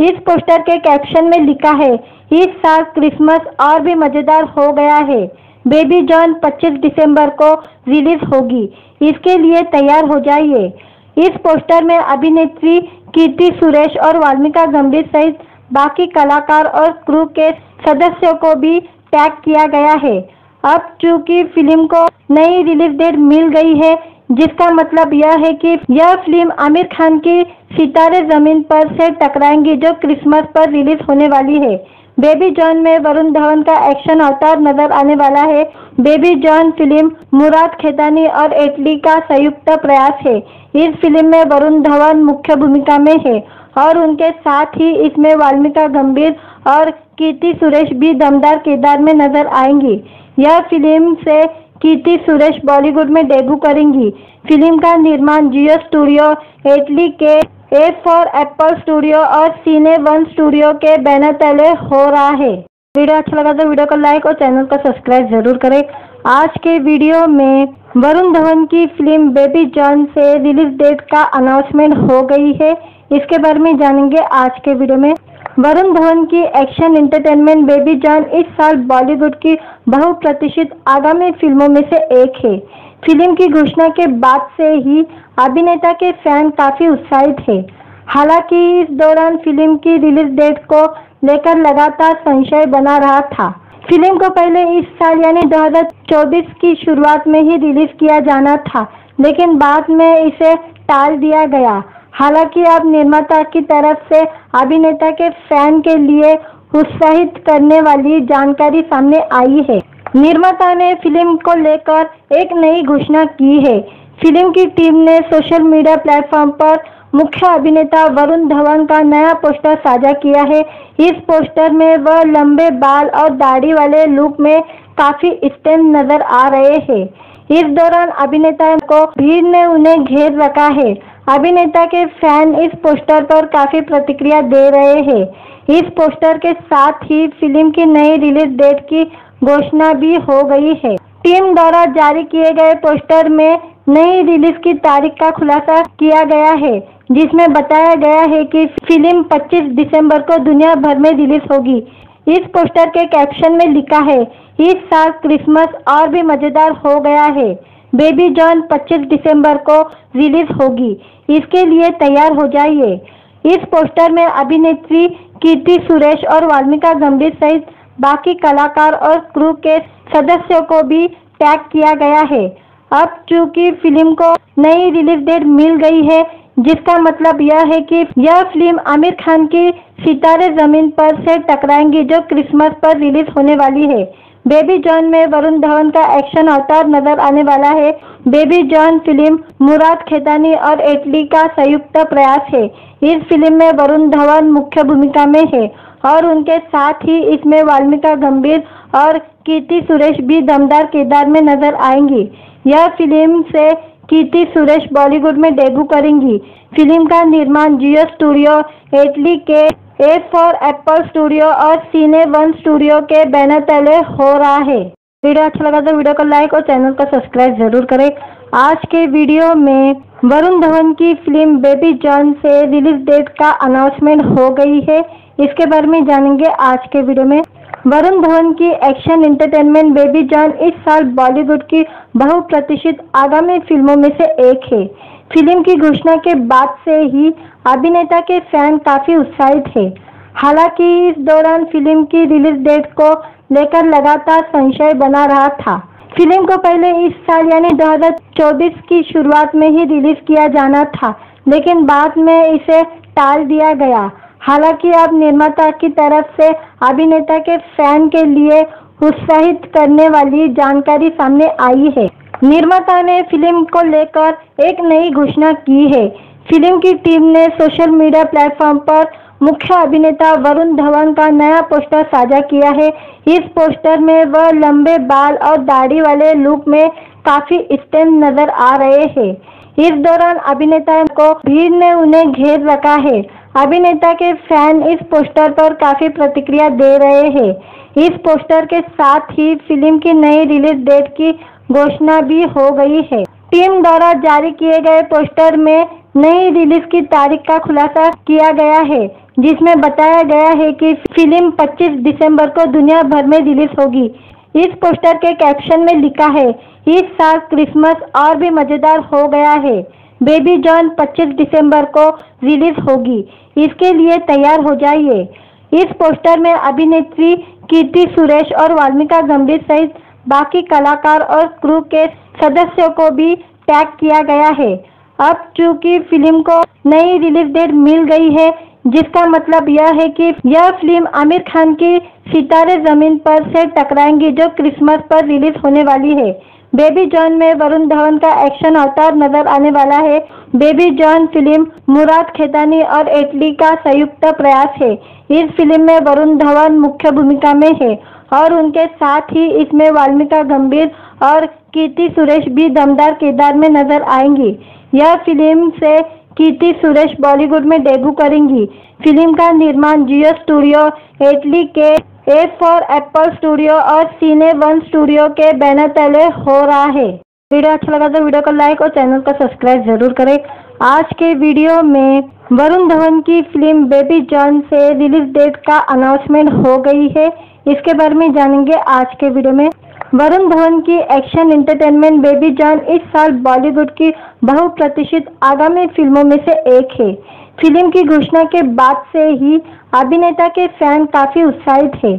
इस पोस्टर के कैप्शन में लिखा है, इस साल क्रिसमस और भी मज़ेदार हो गया है। बेबी जॉन 25 दिसंबर को रिलीज़ होगी। इसके लिए तैयार हो जाइए। इस पोस्टर में अभिनेत्री कीर्ति सुरेश और वाल्मीका गंभीर सहित बाकी कलाकार और क्रू के सदस्यों को भी टैग किया गया है। अब चूँकि फ़िल्म को नई रिलीज़ डेट मिल गई है, जिसका मतलब यह है कि यह फ़िल्म आमिर खान की सितारे ज़मीन पर से टकराएँगी जो क्रिसमस पर रिलीज़ होने वाली है। बेबी जॉन में वरुण धवन का एक्शन अवतार नज़र आने वाला है। Baby John film Murad Khetani और एटली का संयुक्त प्रयास है। इस फ़िल्म में वरुण धवन मुख्य भूमिका में है और उनके साथ ही इसमें वाल्मीका गंभीर और कीर्ति सुरेश भी दमदार किरदार में नज़र आएँगी। यह फ़िल्म से कीर्ति सुरेश बॉलीवुड में डेब्यू करेंगी। फ़िल्म का निर्माण जियो स्टूडियो, एटली के ए फॉर एप्पल स्टूडियो और सीने वन स्टूडियो के बैनर तले हो रहा है। वीडियो अच्छा लगा तो वीडियो को लाइक और चैनल को सब्सक्राइब ज़रूर करें। आज के वीडियो में वरुण धवन की फ़िल्म बेबी जॉन से रिलीज़ डेट का अनाउंसमेंट हो गई है। इसके बारे में जानेंगे आज के वीडियो में। वरुण धवन की एक्शन एंटरटेनमेंट बेबी जॉन इस साल बॉलीवुड की बहुप्रतिष्ठित आगामी फ़िल्मों में से एक है। फ़िल्म की घोषणा के बाद से ही अभिनेता के फ़ैन काफ़ी उत्साहित थे हालाँकि इस दौरान फ़िल्म की रिलीज़ डेट को लेकर लगातार संशय बना रहा था। फ़िल्म को पहले इस साल यानी 2024 की शुरुआत में ही रिलीज़ किया जाना था, लेकिन बाद में इसे टाल दिया गया। हालाँकि अब निर्माता की तरफ़ से अभिनेता के फ़ैन के लिए उत्साहित करने वाली जानकारी सामने आई है। निर्माता ने फ़िल्म को लेकर एक नई घोषणा की है। फ़िल्म की टीम ने सोशल मीडिया प्लेटफॉर्म पर मुख्य अभिनेता वरुण धवन का नया पोस्टर साझा किया है। इस पोस्टर में वह लंबे बाल और दाढ़ी वाले लुक में काफ़ी स्टैंड नज़र आ रहे हैं। इस दौरान अभिनेता को भीड़ ने उन्हें घेर रखा है। अभिनेता के फ़ैन इस पोस्टर पर काफ़ी प्रतिक्रिया दे रहे हैं। इस पोस्टर के साथ ही फ़िल्म की नई रिलीज़ डेट की घोषणा भी हो गई है। टीम द्वारा जारी किए गए पोस्टर में नई रिलीज़ की तारीख का खुलासा किया गया है, जिसमें बताया गया है कि फ़िल्म 25 दिसंबर को दुनिया भर में रिलीज़ होगी। इस पोस्टर के कैप्शन में लिखा है, इस साल क्रिसमस और भी मज़ेदार हो गया है। बेबी जॉन 25 दिसंबर को रिलीज़ होगी। इसके लिए तैयार हो जाइए। इस पोस्टर में अभिनेत्री कीर्ति सुरेश और वाल्मीका गंभीर सहित बाकी कलाकार और क्रू के सदस्यों को भी टैग किया गया है। अब चूँकि फ़िल्म को नई रिलीज़ डेट मिल गई है, जिसका मतलब यह है कि यह फ़िल्म आमिर खान की सितारे ज़मीन पर से टकराएँगी जो क्रिसमस पर रिलीज़ होने वाली है। बेबी जॉन में वरुण धवन का एक्शन अवतार नज़र आने वाला है। Baby John film Murad Khetani और एटली का संयुक्त प्रयास है। इस फ़िल्म में वरुण धवन मुख्य भूमिका में है और उनके साथ ही इसमें वाल्मीका गंभीर और कीर्ति सुरेश भी दमदार किरदार में नज़र आएँगी। यह फ़िल्म से कीर्ति सुरेश बॉलीवुड में डेब्यू करेंगी। फ़िल्म का निर्माण जियो स्टूडियो एटली के ए फॉर एप्पल स्टूडियो और सीने वन स्टूडियो के बैनर तले हो रहा है। वीडियो अच्छा लगा तो वीडियो को लाइक और चैनल को सब्सक्राइब ज़रूर करें। आज के वीडियो में वरुण धवन की फ़िल्म बेबी जॉन से रिलीज़ डेट का अनाउंसमेंट हो गई है। इसके बारे में जानेंगे आज के वीडियो में। वरुण धवन की एक्शन एंटरटेनमेंट बेबी जॉन इस साल बॉलीवुड की बहुप्रतीक्षित आगामी फ़िल्मों में से एक है। फ़िल्म की घोषणा के बाद से ही अभिनेता के फ़ैन काफ़ी उत्साहित है। हालाँकि इस दौरान फ़िल्म की रिलीज़ डेट को लेकर लगातार संशय बना रहा था। फ़िल्म को पहले इस साल यानी 2024 की शुरुआत में ही रिलीज़ किया जाना था, लेकिन बाद में इसे टाल दिया गया। हालाँकि अब निर्माता की तरफ़ से अभिनेता के फ़ैन के लिए उत्साहित करने वाली जानकारी सामने आई है। निर्माता ने फ़िल्म को लेकर एक नई घोषणा की है। फ़िल्म की टीम ने सोशल मीडिया प्लेटफॉर्म पर मुख्य अभिनेता वरुण धवन का नया पोस्टर साझा किया है। इस पोस्टर में वह लंबे बाल और दाढ़ी वाले लुक में काफ़ी स्टैंड नज़र आ रहे हैं। इस दौरान अभिनेता को भीड़ ने उन्हें घेर रखा है। अभिनेता के फ़ैन इस पोस्टर पर काफ़ी प्रतिक्रिया दे रहे हैं। इस पोस्टर के साथ ही फ़िल्म की नई रिलीज़ डेट की घोषणा भी हो गई है। टीम द्वारा जारी किए गए पोस्टर में नई रिलीज़ की तारीख का खुलासा किया गया है, जिसमें बताया गया है कि फ़िल्म 25 दिसंबर को दुनिया भर में रिलीज़ होगी। इस पोस्टर के कैप्शन में लिखा है, इस साल क्रिसमस और भी मज़ेदार हो गया है। बेबी जॉन 25 दिसंबर को रिलीज़ होगी। इसके लिए तैयार हो जाइए। इस पोस्टर में अभिनेत्री कीर्ति सुरेश और वाल्मीका गंभीर सहित बाकी कलाकार और क्रू के सदस्यों को भी टैग किया गया है। अब चूँकि फ़िल्म को नई रिलीज़ डेट मिल गई है, जिसका मतलब यह है कि यह फ़िल्म आमिर खान की सितारे ज़मीन पर से टकराएँगी जो क्रिसमस पर रिलीज़ होने वाली है। बेबी जॉन में वरुण धवन का एक्शन अवतार नज़र आने वाला है। Baby John film Murad Khetani और एटली का संयुक्त प्रयास है। इस फ़िल्म में वरुण धवन मुख्य भूमिका में है और उनके साथ ही इसमें वाल्मीका गंभीर और कीर्ति सुरेश भी दमदार किरदार में नज़र आएँगी। यह फ़िल्म से कीर्ति सुरेश बॉलीवुड में डेब्यू करेंगी। फ़िल्म का निर्माण जियो स्टूडियो एटली के ए फॉर एप्पल स्टूडियो और सीने वन स्टूडियो के बैनर तले हो रहा है। वीडियो अच्छा लगा तो वीडियो को लाइक और चैनल को सब्सक्राइब ज़रूर करें। आज के वीडियो में वरुण धवन की फ़िल्म बेबी जॉन से रिलीज़ डेट का अनाउंसमेंट हो गई है। इसके बारे में जानेंगे आज के वीडियो में। वरुण धवन की एक्शन एंटरटेनमेंट बेबी जॉन इस साल बॉलीवुड की बहुप्रतीक्षित आगामी फ़िल्मों में से एक है। फ़िल्म की घोषणा के बाद से ही अभिनेता के फ़ैन काफ़ी उत्साहित है।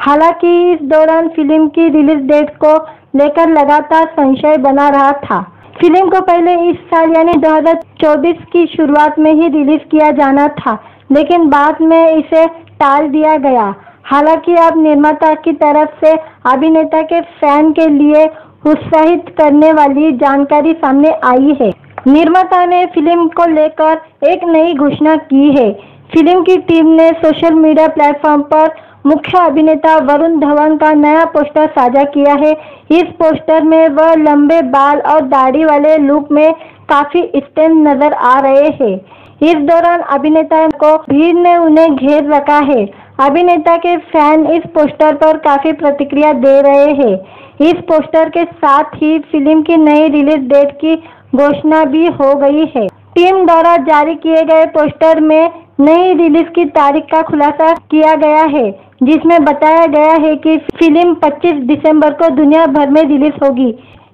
हालाँकि इस दौरान फ़िल्म की रिलीज़ डेट को लेकर लगातार संशय बना रहा था। फ़िल्म को पहले इस साल यानी 2024 की शुरुआत में ही रिलीज़ किया जाना था, लेकिन बाद में इसे टाल दिया गया। हालाँकि अब निर्माता की तरफ़ से अभिनेता के फ़ैन के लिए उत्साहित करने वाली जानकारी सामने आई है। निर्माता ने फ़िल्म को लेकर एक नई घोषणा की है। फ़िल्म की टीम ने सोशल मीडिया प्लेटफॉर्म पर मुख्य अभिनेता वरुण धवन का नया पोस्टर साझा किया है। इस पोस्टर में वह लंबे बाल और दाढ़ी वाले लुक में काफ़ी स्टैंड नज़र आ रहे हैं। इस दौरान अभिनेता को भीड़ ने उन्हें घेर रखा है। अभिनेता के फ़ैन इस पोस्टर पर काफ़ी प्रतिक्रिया दे रहे हैं। इस पोस्टर के साथ ही फ़िल्म की नई रिलीज़ डेट की घोषणा भी हो गई है। टीम द्वारा जारी किए गए पोस्टर में नई रिलीज़ की तारीख का खुलासा किया गया है, जिसमें बताया गया है कि फ़िल्म 25 दिसंबर को दुनिया भर में रिलीज़ होगी।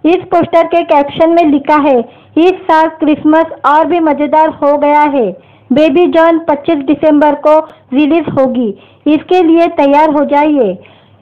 इस पोस्टर के कैप्शन में लिखा है, इस साल क्रिसमस और भी मज़ेदार हो गया है। बेबी जॉन 25 दिसंबर को रिलीज़ होगी। इसके लिए तैयार हो जाइए।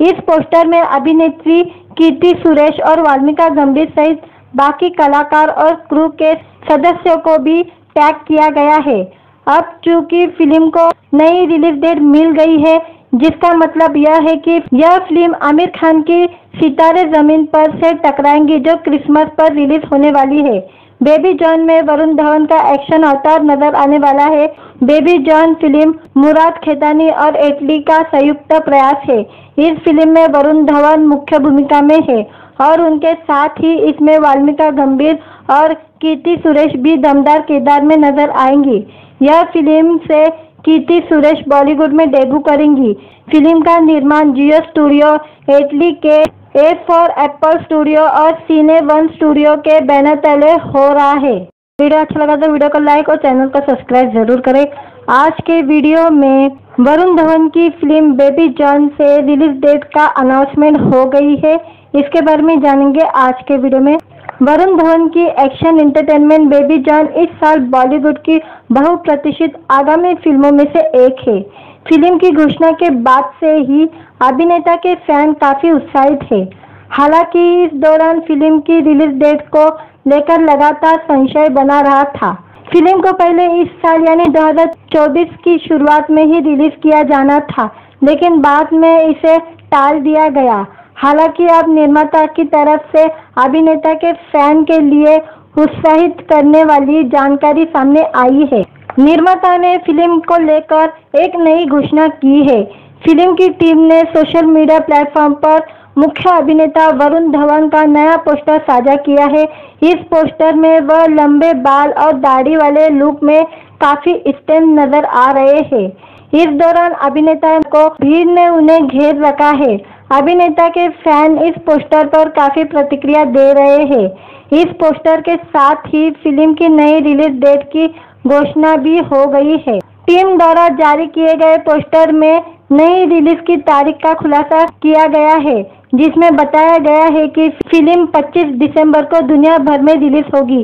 इस पोस्टर में अभिनेत्री कीर्ति सुरेश और वाल्मिका गंभीर सहित बाकी कलाकार और क्रू के सदस्यों को भी टैग किया गया है। अब चूँकि फ़िल्म को नई रिलीज़ डेट मिल गई है, जिसका मतलब यह है कि यह फ़िल्म आमिर खान की सितारे ज़मीन पर से टकराएँगी जो क्रिसमस पर रिलीज़ होने वाली है। बेबी जॉन में वरुण धवन का एक्शन अवतार नज़र आने वाला है। Baby John film Murad Khetani और एटली का संयुक्त प्रयास है। इस फ़िल्म में वरुण धवन मुख्य भूमिका में है। और उनके साथ ही इसमें वाल्मीका गंभीर और कीर्ति सुरेश भी दमदार किरदार में नज़र आएँगी। यह फ़िल्म से कीर्ति सुरेश बॉलीवुड में डेब्यू करेंगी। फ़िल्म का निर्माण जियो स्टूडियो, एटली के ए फॉर, एप्पल स्टूडियो और सीने वन स्टूडियो के बैनर तले हो रहा है। वीडियो अच्छा लगा तो वीडियो को लाइक और चैनल को सब्सक्राइब ज़रूर करें। आज के वीडियो में वरुण धवन की फ़िल्म बेबी जॉन से रिलीज़ डेट का अनाउंसमेंट हो गई है। इसके बारे में जानेंगे आज के वीडियो में। वरुण धवन की एक्शन एंटरटेनमेंट बेबी जॉन इस साल बॉलीवुड की बहुप्रतीक्षित आगामी फ़िल्मों में से एक है। फ़िल्म की घोषणा के बाद से ही अभिनेता के फ़ैन काफ़ी उत्साहित है। हालाँकि इस दौरान फ़िल्म की रिलीज़ डेट को लेकर लगातार संशय बना रहा था। फ़िल्म को पहले इस साल यानी 2024 की शुरुआत में ही रिलीज़ किया जाना था, लेकिन बाद में इसे टाल दिया गया। हालाँकि अब निर्माता की तरफ़ से अभिनेता के फ़ैन के लिए उत्साहित करने वाली जानकारी सामने आई है। निर्माता ने फ़िल्म को लेकर एक नई घोषणा की है। फ़िल्म की टीम ने सोशल मीडिया प्लेटफॉर्म पर मुख्य अभिनेता वरुण धवन का नया पोस्टर साझा किया है। इस पोस्टर में वह लंबे बाल और दाढ़ी वाले लुक में काफ़ी स्टैंड नज़र आ रहे हैं। इस दौरान अभिनेता को भीड़ ने उन्हें घेर रखा है। अभिनेता के फ़ैन इस पोस्टर पर काफ़ी प्रतिक्रिया दे रहे हैं। इस पोस्टर के साथ ही फ़िल्म की नई रिलीज़ डेट की घोषणा भी हो गई है। टीम द्वारा जारी किए गए पोस्टर में नई रिलीज़ की तारीख का खुलासा किया गया है, जिसमें बताया गया है कि फ़िल्म 25 दिसंबर को दुनिया भर में रिलीज़ होगी।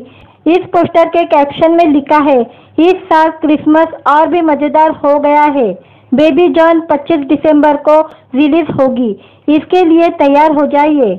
इस पोस्टर के कैप्शन में लिखा है, इस साल क्रिसमस और भी मज़ेदार हो गया है। बेबी जॉन 25 दिसंबर को रिलीज़ होगी। इसके लिए तैयार हो जाइए।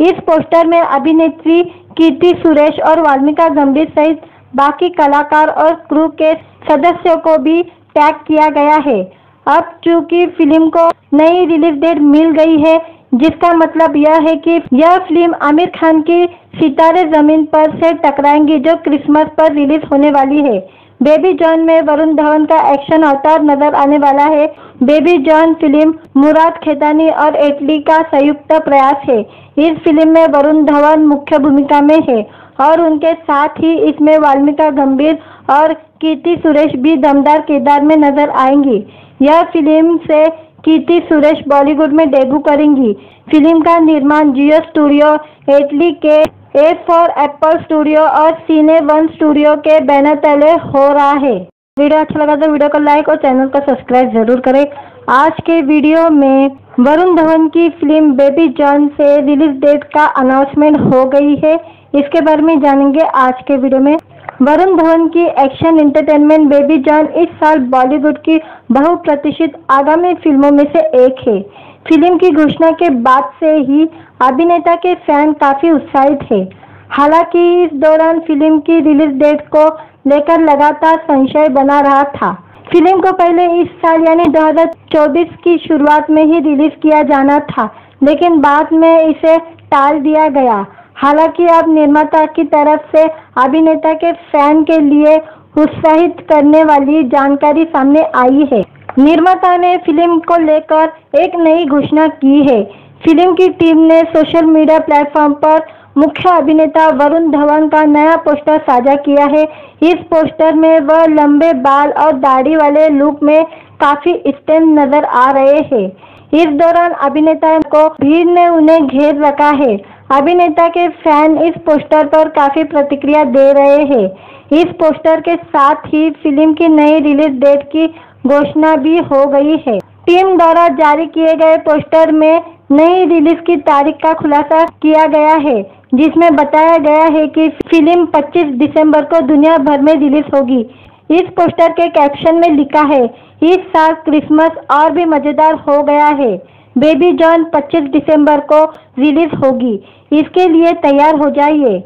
इस पोस्टर में अभिनेत्री कीर्ति सुरेश और वाल्मीका गंभीर सहित बाकी कलाकार और क्रू के सदस्यों को भी टैग किया गया है। अब चूँकि फ़िल्म को नई रिलीज़ डेट मिल गई है, जिसका मतलब यह है कि यह फ़िल्म आमिर खान की सितारे ज़मीन पर से टकराएँगी जो क्रिसमस पर रिलीज़ होने वाली है। बेबी जॉन में वरुण धवन का एक्शन अवतार नज़र आने वाला है। Baby John film Murad Khetani और एटली का संयुक्त प्रयास है। इस फ़िल्म में वरुण धवन मुख्य भूमिका में है और उनके साथ ही इसमें वाल्मीका गंभीर और कीर्ति सुरेश भी दमदार किरदार में नज़र आएँगी। यह फ़िल्म से कीर्ति सुरेश बॉलीवुड में डेब्यू करेंगी। फ़िल्म का निर्माण जियो स्टूडियो एटली के ए फॉर एप्पल स्टूडियो और सीने वन स्टूडियो के बैनर तले हो रहा है। वीडियो अच्छा लगा तो वीडियो को लाइक और चैनल को सब्सक्राइब ज़रूर करें। आज के वीडियो में वरुण धवन की फ़िल्म बेबी जॉन से रिलीज़ डेट का अनाउंसमेंट हो गई है। इसके बारे में जानेंगे आज के वीडियो में। वरुण धवन की एक्शन एंटरटेनमेंट बेबी जॉन इस साल बॉलीवुड की बहुप्रतीक्षित आगामी फ़िल्मों में से एक है। फ़िल्म की घोषणा के बाद से ही अभिनेता के फ़ैन काफ़ी उत्साहित है हालाँकि इस दौरान फ़िल्म की रिलीज़ डेट को लेकर लगातार संशय बना रहा था। फ़िल्म को पहले इस साल यानी 2024 की शुरुआत में ही रिलीज़ किया जाना था, लेकिन बाद में इसे टाल दिया गया। हालाँकि अब निर्माता की तरफ़ से अभिनेता के फ़ैन के लिए उत्साहित करने वाली जानकारी सामने आई है। निर्माता ने फ़िल्म को लेकर एक नई घोषणा की है फ़िल्म की टीम ने सोशल मीडिया प्लेटफॉर्म पर मुख्य अभिनेता वरुण धवन का नया पोस्टर साझा किया है। इस पोस्टर में वह लंबे बाल और दाढ़ी वाले लुक में काफ़ी स्टैंड नज़र आ रहे हैं। इस दौरान अभिनेता को भीड़ ने उन्हें घेर रखा है। अभिनेता के फ़ैन इस पोस्टर पर काफ़ी प्रतिक्रिया दे रहे हैं। इस पोस्टर के साथ ही फ़िल्म की नई रिलीज़ डेट की घोषणा भी हो गई है। टीम द्वारा जारी किए गए पोस्टर में नई रिलीज़ की तारीख का खुलासा किया गया है, जिसमें बताया गया है कि फ़िल्म 25 दिसंबर को दुनिया भर में रिलीज़ होगी। इस पोस्टर के कैप्शन में लिखा है, इस साल क्रिसमस और भी मज़ेदार हो गया है। बेबी जॉन 25 दिसंबर को रिलीज़ होगी। इसके लिए तैयार हो जाइए।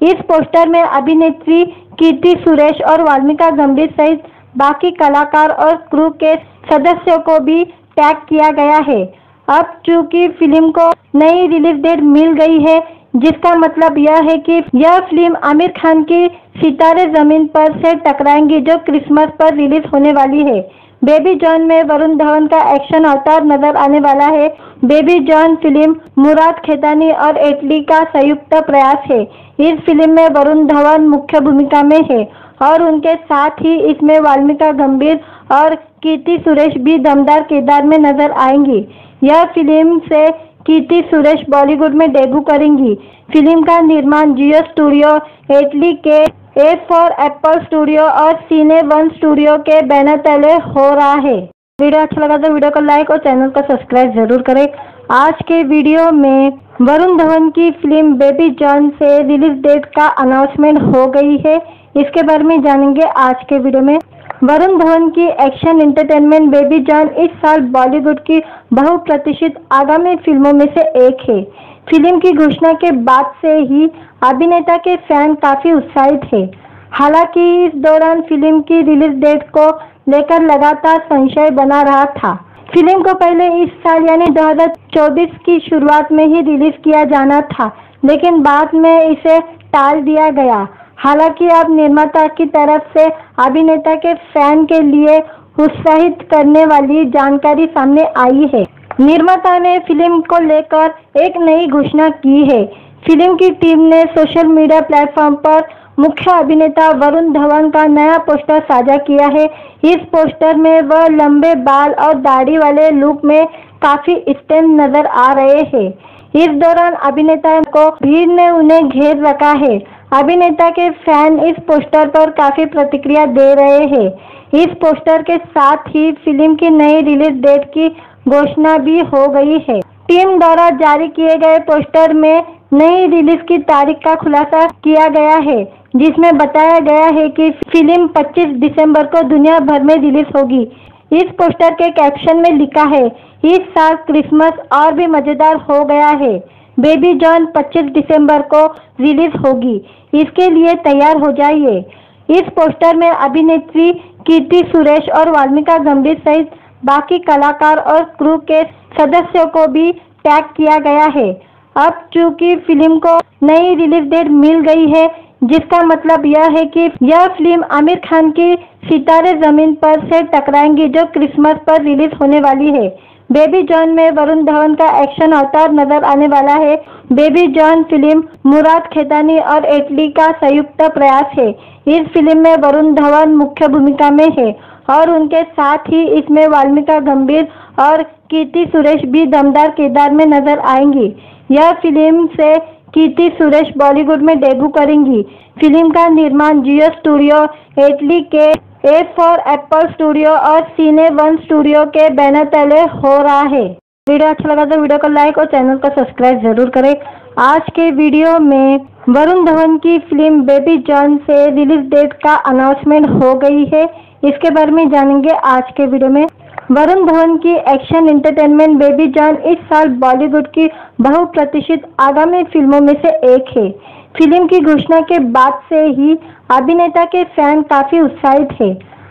इस पोस्टर में अभिनेत्री कीर्ति सुरेश और वाल्मीका गंभीर सहित बाकी कलाकार और क्रू के सदस्यों को भी टैग किया गया है। अब चूँकि फ़िल्म को नई रिलीज़ डेट मिल गई है, जिसका मतलब यह है कि यह फ़िल्म आमिर खान की सितारे ज़मीन पर से टकराएँगी जो क्रिसमस पर रिलीज़ होने वाली है। बेबी जॉन में वरुण धवन का एक्शन अवतार नज़र आने वाला है। Baby John film Murad Khetani और एटली का संयुक्त प्रयास है। इस फ़िल्म में वरुण धवन मुख्य भूमिका में है और उनके साथ ही इसमें वाल्मीका गंभीर और कीर्ति सुरेश भी दमदार किरदार में नज़र आएँगी। यह फ़िल्म से कीर्ति सुरेश बॉलीवुड में डेब्यू करेंगी। फ़िल्म का निर्माण जियो स्टूडियो इटली के ए फॉर, एप्पल स्टूडियो और सीने वन स्टूडियो के बैनर तले हो रहा है। वीडियो अच्छा लगा तो वीडियो को लाइक और चैनल को सब्सक्राइब ज़रूर करें। आज के वीडियो में वरुण धवन की फ़िल्म बेबी जॉन से रिलीज़ डेट का अनाउंसमेंट हो गई है। इसके बारे में जानेंगे आज के वीडियो में। वरुण धवन की एक्शन एंटरटेनमेंट बेबी जॉन इस साल बॉलीवुड की बहुप्रतीक्षित आगामी फ़िल्मों में से एक है। फ़िल्म की घोषणा के बाद से ही अभिनेता के फ़ैन काफ़ी उत्साहित है। हालाँकि इस दौरान फ़िल्म की रिलीज़ डेट को लेकर लगातार संशय बना रहा था। फ़िल्म को पहले इस साल यानी 2024 की शुरुआत में ही रिलीज़ किया जाना था, लेकिन बाद में इसे टाल दिया गया। हालाँकि अब निर्माता की तरफ़ से अभिनेता के फ़ैन के लिए उत्साहित करने वाली जानकारी सामने आई है। निर्माता ने फ़िल्म को लेकर एक नई घोषणा की है। फ़िल्म की टीम ने सोशल मीडिया प्लेटफॉर्म पर मुख्य अभिनेता वरुण धवन का नया पोस्टर साझा किया है। इस पोस्टर में वह लंबे बाल और दाढ़ी वाले लुक में काफ़ी स्टैंड नज़र आ रहे हैं। इस दौरान अभिनेता को भीड़ ने उन्हें घेर रखा है। अभिनेता के फ़ैन इस पोस्टर पर काफ़ी प्रतिक्रिया दे रहे हैं। इस पोस्टर के साथ ही फ़िल्म की नई रिलीज़ डेट की घोषणा भी हो गई है। टीम द्वारा जारी किए गए पोस्टर में नई रिलीज़ की तारीख का खुलासा किया गया है, जिसमें बताया गया है कि फ़िल्म 25 दिसंबर को दुनिया भर में रिलीज़ होगी। इस पोस्टर के कैप्शन में लिखा है, इस साल क्रिसमस और भी मज़ेदार हो गया है। बेबी जॉन 25 दिसंबर को रिलीज़ होगी। इसके लिए तैयार हो जाइए। इस पोस्टर में अभिनेत्री कीर्ति सुरेश और वाल्मीका गंभीर सहित बाकी कलाकार और क्रू के सदस्यों को भी टैग किया गया है। अब चूँकि फ़िल्म को नई रिलीज़ डेट मिल गई है, जिसका मतलब यह है कि यह फ़िल्म आमिर खान की सितारे ज़मीन पर से टकराएँगी जो क्रिसमस पर रिलीज़ होने वाली है। बेबी जॉन में वरुण धवन का एक्शन अवतार नज़र आने वाला है। Baby John film Murad Khetani और एटली का संयुक्त प्रयास है। इस फ़िल्म में वरुण धवन मुख्य भूमिका में है और उनके साथ ही इसमें वाल्मीका गंभीर और कीर्ति सुरेश भी दमदार किरदार में नज़र आएँगी। यह फ़िल्म से कीर्ति सुरेश बॉलीवुड में डेब्यू करेंगी। फ़िल्म का निर्माण जियो स्टूडियो एटली के ए फॉर एप्पल स्टूडियो और सीने वन स्टूडियो के बैनर तले हो रहा है। वीडियो अच्छा लगा तो वीडियो को लाइक और चैनल को सब्सक्राइब ज़रूर करें। आज के वीडियो में वरुण धवन की फ़िल्म बेबी जॉन से रिलीज़ डेट का अनाउंसमेंट हो गई है। इसके बारे में जानेंगे आज के वीडियो में। वरुण धवन की एक्शन एंटरटेनमेंट बेबी जॉन इस साल बॉलीवुड की बहुप्रतीक्षित आगामी फ़िल्मों में से एक है। फ़िल्म की घोषणा के बाद से ही अभिनेता के फ़ैन काफ़ी उत्साहित है।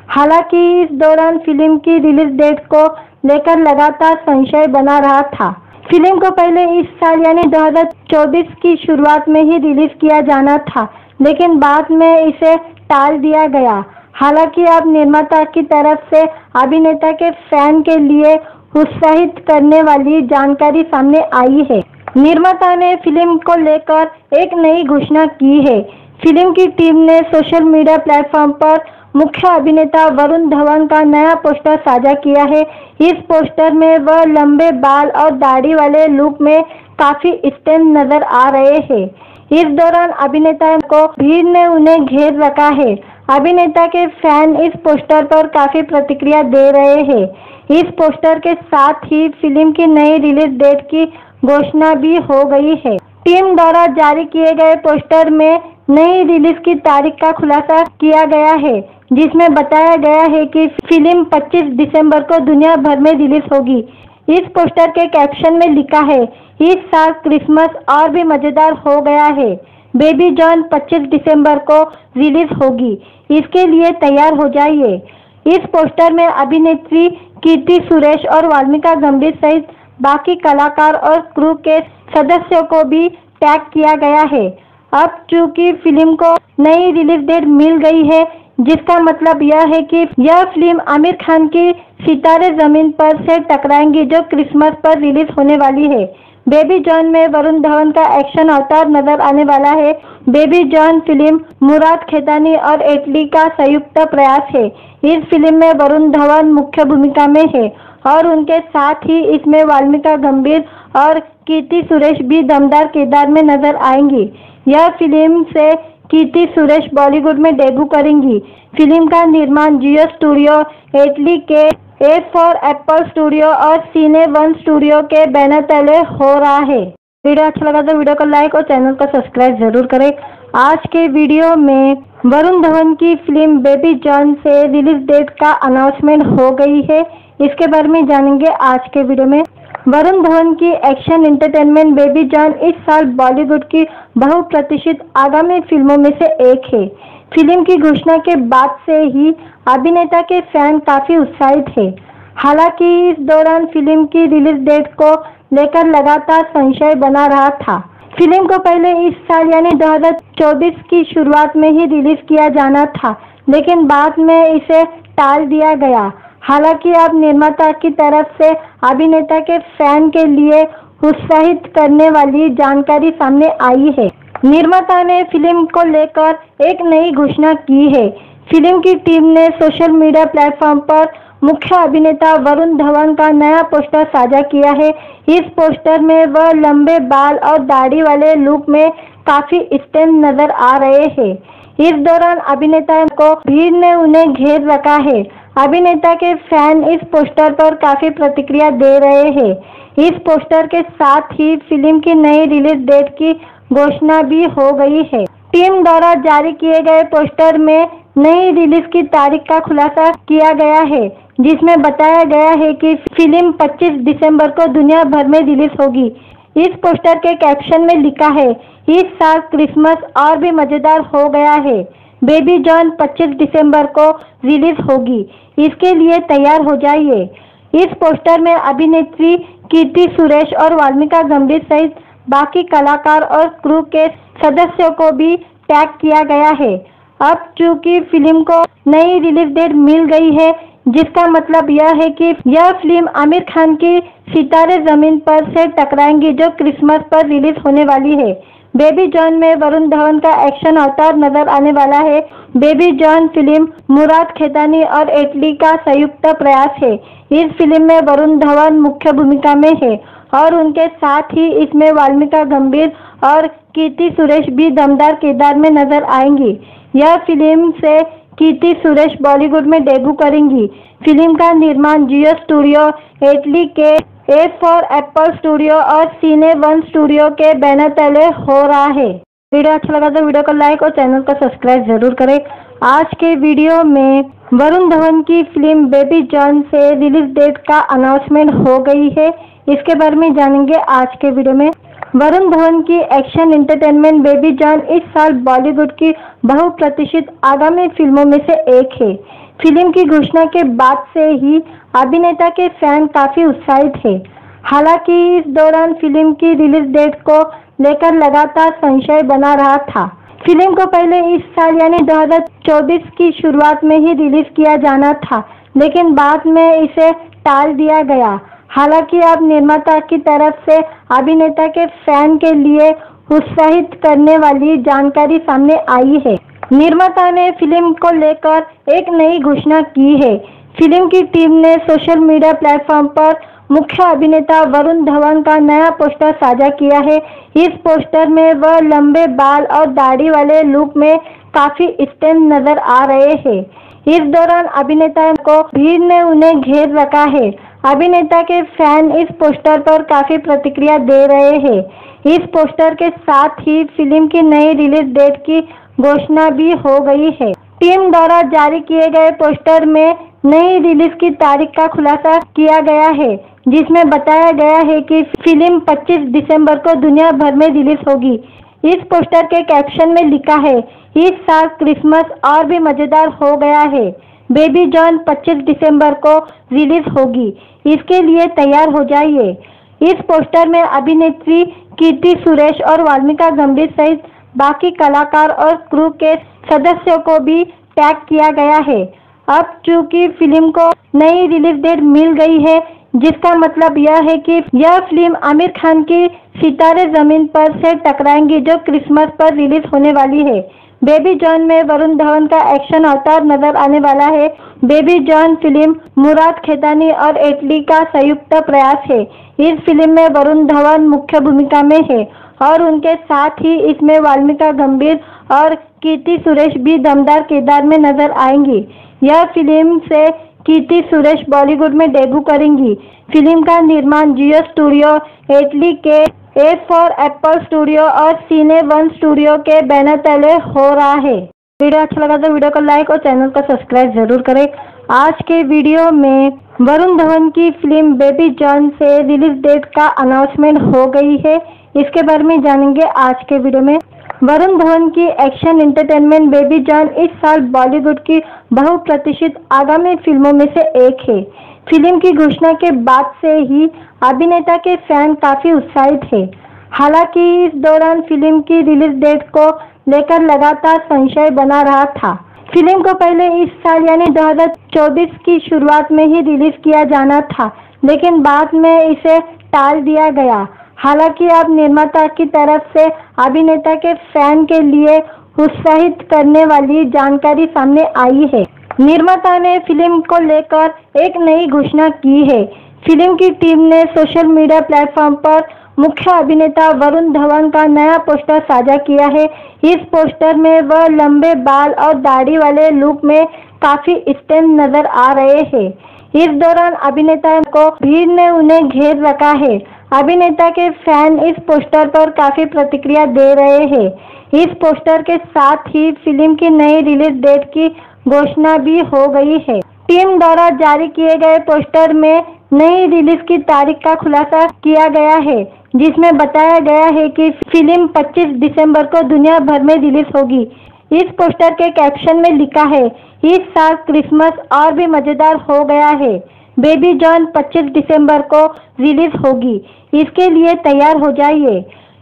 हालाँकि इस दौरान फ़िल्म की रिलीज़ डेट को लेकर लगातार संशय बना रहा था। फ़िल्म को पहले इस साल यानी 2024 की शुरुआत में ही रिलीज़ किया जाना था, लेकिन बाद में इसे टाल दिया गया। हालाँकि अब निर्माता की तरफ़ से अभिनेता के फ़ैन के लिए उत्साहित करने वाली जानकारी सामने आई है। निर्माता ने फ़िल्म को लेकर एक नई घोषणा की है। फ़िल्म की टीम ने सोशल मीडिया प्लेटफॉर्म पर मुख्य अभिनेता वरुण धवन का नया पोस्टर साझा किया है। इस पोस्टर में वह लंबे बाल और दाढ़ी वाले लुक में काफ़ी स्टैंड नज़र आ रहे हैं। इस दौरान अभिनेता को भीड़ ने उन्हें घेर रखा है। अभिनेता के फ़ैन इस पोस्टर पर काफ़ी प्रतिक्रिया दे रहे हैं। इस पोस्टर के साथ ही फ़िल्म की नई रिलीज़ डेट की घोषणा भी हो गई है। टीम द्वारा जारी किए गए पोस्टर में नई रिलीज़ की तारीख का खुलासा किया गया है, जिसमें बताया गया है कि फ़िल्म 25 दिसंबर को दुनिया भर में रिलीज़ होगी। इस पोस्टर के कैप्शन में लिखा है, इस साल क्रिसमस और भी मज़ेदार हो गया है। बेबी जॉन 25 दिसंबर को रिलीज़ होगी। इसके लिए तैयार हो जाइए। इस पोस्टर में अभिनेत्री कीर्ति सुरेश और वाल्मीका गंभीर सहित बाकी कलाकार और क्रू के सदस्यों को भी टैग किया गया है। अब चूँकि फ़िल्म को नई रिलीज़ डेट मिल गई है, जिसका मतलब यह है कि यह फ़िल्म आमिर खान की सितारे ज़मीन पर से टकराएँगी जो क्रिसमस पर रिलीज़ होने वाली है। बेबी जॉन में वरुण धवन का एक्शन अवतार नज़र आने वाला है। Baby John film Murad Khetani और एटली का संयुक्त प्रयास है। इस फ़िल्म में वरुण धवन मुख्य भूमिका में है। और उनके साथ ही इसमें वाल्मीका गंभीर और कीर्ति सुरेश भी दमदार किरदार में नज़र आएँगी। यह फ़िल्म से कीर्ति सुरेश बॉलीवुड में डेब्यू करेंगी। फ़िल्म का निर्माण जियो स्टूडियो, एटली के ए फॉर, एप्पल स्टूडियो और सीने वन स्टूडियो के बैनर तले हो रहा है। वीडियो अच्छा लगा तो वीडियो को लाइक और चैनल को सब्सक्राइब ज़रूर करें। आज के वीडियो में वरुण धवन की फ़िल्म बेबी जॉन से रिलीज़ डेट का अनाउंसमेंट हो गई है। इसके बारे में जानेंगे आज के वीडियो में। वरुण धवन की एक्शन एंटरटेनमेंट बेबी जॉन इस साल बॉलीवुड की बहुप्रतीक्षित आगामी फ़िल्मों में से एक है। फ़िल्म की घोषणा के बाद से ही अभिनेता के फ़ैन काफ़ी उत्साहित है। हालाँकि इस दौरान फ़िल्म की रिलीज़ डेट को लेकर लगातार संशय बना रहा था। फ़िल्म को पहले इस साल यानी 2024 की शुरुआत में ही रिलीज़ किया जाना था, लेकिन बाद में इसे टाल दिया गया। हालाँकि अब निर्माता की तरफ़ से अभिनेता के फ़ैन के लिए उत्साहित करने वाली जानकारी सामने आई है। निर्माता ने फ़िल्म को लेकर एक नई घोषणा की है। फ़िल्म की टीम ने सोशल मीडिया प्लेटफॉर्म पर मुख्य अभिनेता वरुण धवन का नया पोस्टर साझा किया है। इस पोस्टर में वह लंबे बाल और दाढ़ी वाले लुक में काफ़ी स्टेम नज़र आ रहे हैं। इस दौरान अभिनेता को भीड़ ने उन्हें घेर रखा है। अभिनेता के फ़ैन इस पोस्टर पर काफ़ी प्रतिक्रिया दे रहे हैं। इस पोस्टर के साथ ही फ़िल्म की नई रिलीज़ डेट की घोषणा भी हो गई है। टीम द्वारा जारी किए गए पोस्टर में नई रिलीज़ की तारीख का खुलासा किया गया है, जिसमें बताया गया है कि फ़िल्म 25 दिसंबर को दुनिया भर में रिलीज़ होगी। इस पोस्टर के कैप्शन में लिखा है, इस साल क्रिसमस और भी मज़ेदार हो गया है। बेबी जॉन 25 दिसंबर को रिलीज़ होगी। इसके लिए तैयार हो जाइए। इस पोस्टर में अभिनेत्री कीर्ति सुरेश और वाल्मीका गंभीर सहित बाकी कलाकार और क्रू के सदस्यों को भी टैग किया गया है। अब चूँकि फ़िल्म को नई रिलीज़ डेट मिल गई है, जिसका मतलब यह है कि यह फ़िल्म आमिर खान की सितारे ज़मीन पर से टकराएँगी जो क्रिसमस पर रिलीज़ होने वाली है। बेबी जॉन में वरुण धवन का एक्शन अवतार नज़र आने वाला है। Baby John film Murad Khetani और एटली का संयुक्त प्रयास है। इस फ़िल्म में वरुण धवन मुख्य भूमिका में है और उनके साथ ही इसमें वाल्मीका गंभीर और कीर्ति सुरेश भी दमदार किरदार में नज़र आएँगी। यह फ़िल्म से कीर्ति सुरेश बॉलीवुड में डेब्यू करेंगी। फ़िल्म का निर्माण जियो स्टूडियो एटली के ए फॉर एप्पल स्टूडियो और सीने वन स्टूडियो के बैनर तले हो रहा है। वीडियो अच्छा लगा तो वीडियो को लाइक और चैनल को सब्सक्राइब ज़रूर करें। आज के वीडियो में वरुण धवन की फ़िल्म बेबी जॉन से रिलीज़ डेट का अनाउंसमेंट हो गई है। इसके बारे में जानेंगे आज के वीडियो में। वरुण धवन की एक्शन एंटरटेनमेंट बेबी जॉन इस साल बॉलीवुड की बहुप्रतीक्षित आगामी फ़िल्मों में से एक है। फ़िल्म की घोषणा के बाद से ही अभिनेता के फ़ैन काफ़ी उत्साहित है हालाँकि इस दौरान फ़िल्म की रिलीज़ डेट को लेकर लगातार संशय बना रहा था। फ़िल्म को पहले इस साल यानी 2024 की शुरुआत में ही रिलीज़ किया जाना था, लेकिन बाद में इसे टाल दिया गया। हालाँकि अब निर्माता की तरफ़ से अभिनेता के फ़ैन के लिए उत्साहित करने वाली जानकारी सामने आई है। निर्माता ने फ़िल्म को लेकर एक नई घोषणा की है। फ़िल्म की टीम ने सोशल मीडिया प्लेटफॉर्म पर मुख्य अभिनेता वरुण धवन का नया पोस्टर साझा किया है। इस पोस्टर में वह लंबे बाल और दाढ़ी वाले लुक में काफ़ी स्टेम नज़र आ रहे हैं। इस दौरान अभिनेता को भीड़ ने उन्हें घेर रखा है। अभिनेता के फ़ैन इस पोस्टर पर काफ़ी प्रतिक्रिया दे रहे हैं। इस पोस्टर के साथ ही फ़िल्म की नई रिलीज़ डेट की घोषणा भी हो गई है। टीम द्वारा जारी किए गए पोस्टर में नई रिलीज़ की तारीख का खुलासा किया गया है, जिसमें बताया गया है कि फ़िल्म 25 दिसंबर को दुनिया भर में रिलीज़ होगी। इस पोस्टर के कैप्शन में लिखा है, इस साल क्रिसमस और भी मज़ेदार हो गया है। बेबी जॉन 25 दिसंबर को रिलीज़ होगी। इसके लिए तैयार हो जाइए। इस पोस्टर में अभिनेत्री कीर्ति सुरेश और वाल्मीका गंभीर सहित बाकी कलाकार और क्रू के सदस्यों को भी टैग किया गया है। अब चूँकि फ़िल्म को नई रिलीज़ डेट मिल गई है, जिसका मतलब यह है कि यह फ़िल्म आमिर खान की सितारे ज़मीन पर से टकराएँगी जो क्रिसमस पर रिलीज़ होने वाली है। बेबी जॉन में वरुण धवन का एक्शन अवतार नज़र आने वाला है। Baby John film Murad Khetani और एटली का संयुक्त प्रयास है। इस फ़िल्म में वरुण धवन मुख्य भूमिका में है और उनके साथ ही इसमें वाल्मीका गंभीर और कीर्ति सुरेश भी दमदार किरदार में नज़र आएँगी। यह फ़िल्म से कीर्ति सुरेश बॉलीवुड में डेब्यू करेंगी। फ़िल्म का निर्माण जियो स्टूडियो, एटली के ए फॉर, एप्पल स्टूडियो और सीने वन स्टूडियो के बैनर तले हो रहा है। वीडियो अच्छा लगा तो वीडियो को लाइक और चैनल को सब्सक्राइब ज़रूर करें। आज के वीडियो में वरुण धवन की फ़िल्म बेबी जॉन से रिलीज़ डेट का अनाउंसमेंट हो गई है। इसके बारे में जानेंगे आज के वीडियो में। वरुण धवन की एक्शन एंटरटेनमेंट बेबी जॉन इस साल बॉलीवुड की बहुप्रतीक्षित आगामी फ़िल्मों में से एक है। फ़िल्म की घोषणा के बाद से ही अभिनेता के फ़ैन काफ़ी उत्साहित है। हालाँकि इस दौरान फ़िल्म की रिलीज़ डेट को लेकर लगातार संशय बना रहा था। फ़िल्म को पहले इस साल यानी 2024 की शुरुआत में ही रिलीज़ किया जाना था, लेकिन बाद में इसे टाल दिया गया। हालाँकि अब निर्माता की तरफ़ से अभिनेता के फ़ैन के लिए उत्साहित करने वाली जानकारी सामने आई है। निर्माता ने फ़िल्म को लेकर एक नई घोषणा की है। फ़िल्म की टीम ने सोशल मीडिया प्लेटफॉर्म पर मुख्य अभिनेता वरुण धवन का नया पोस्टर साझा किया है। इस पोस्टर में वह लंबे बाल और दाढ़ी वाले लुक में काफ़ी स्टैंड नज़र आ रहे हैं। इस दौरान अभिनेता को भीड़ ने उन्हें घेर रखा है। अभिनेता के फ़ैन इस पोस्टर पर काफ़ी प्रतिक्रिया दे रहे हैं। इस पोस्टर के साथ ही फ़िल्म की नई रिलीज़ डेट की घोषणा भी हो गई है। टीम द्वारा जारी किए गए पोस्टर में नई रिलीज़ की तारीख का खुलासा किया गया है, जिसमें बताया गया है कि फ़िल्म 25 दिसंबर को दुनिया भर में रिलीज़ होगी। इस पोस्टर के कैप्शन में लिखा है, इस साल क्रिसमस और भी मज़ेदार हो गया है। बेबी जॉन 25 दिसंबर को रिलीज़ होगी। इसके लिए तैयार हो जाइए।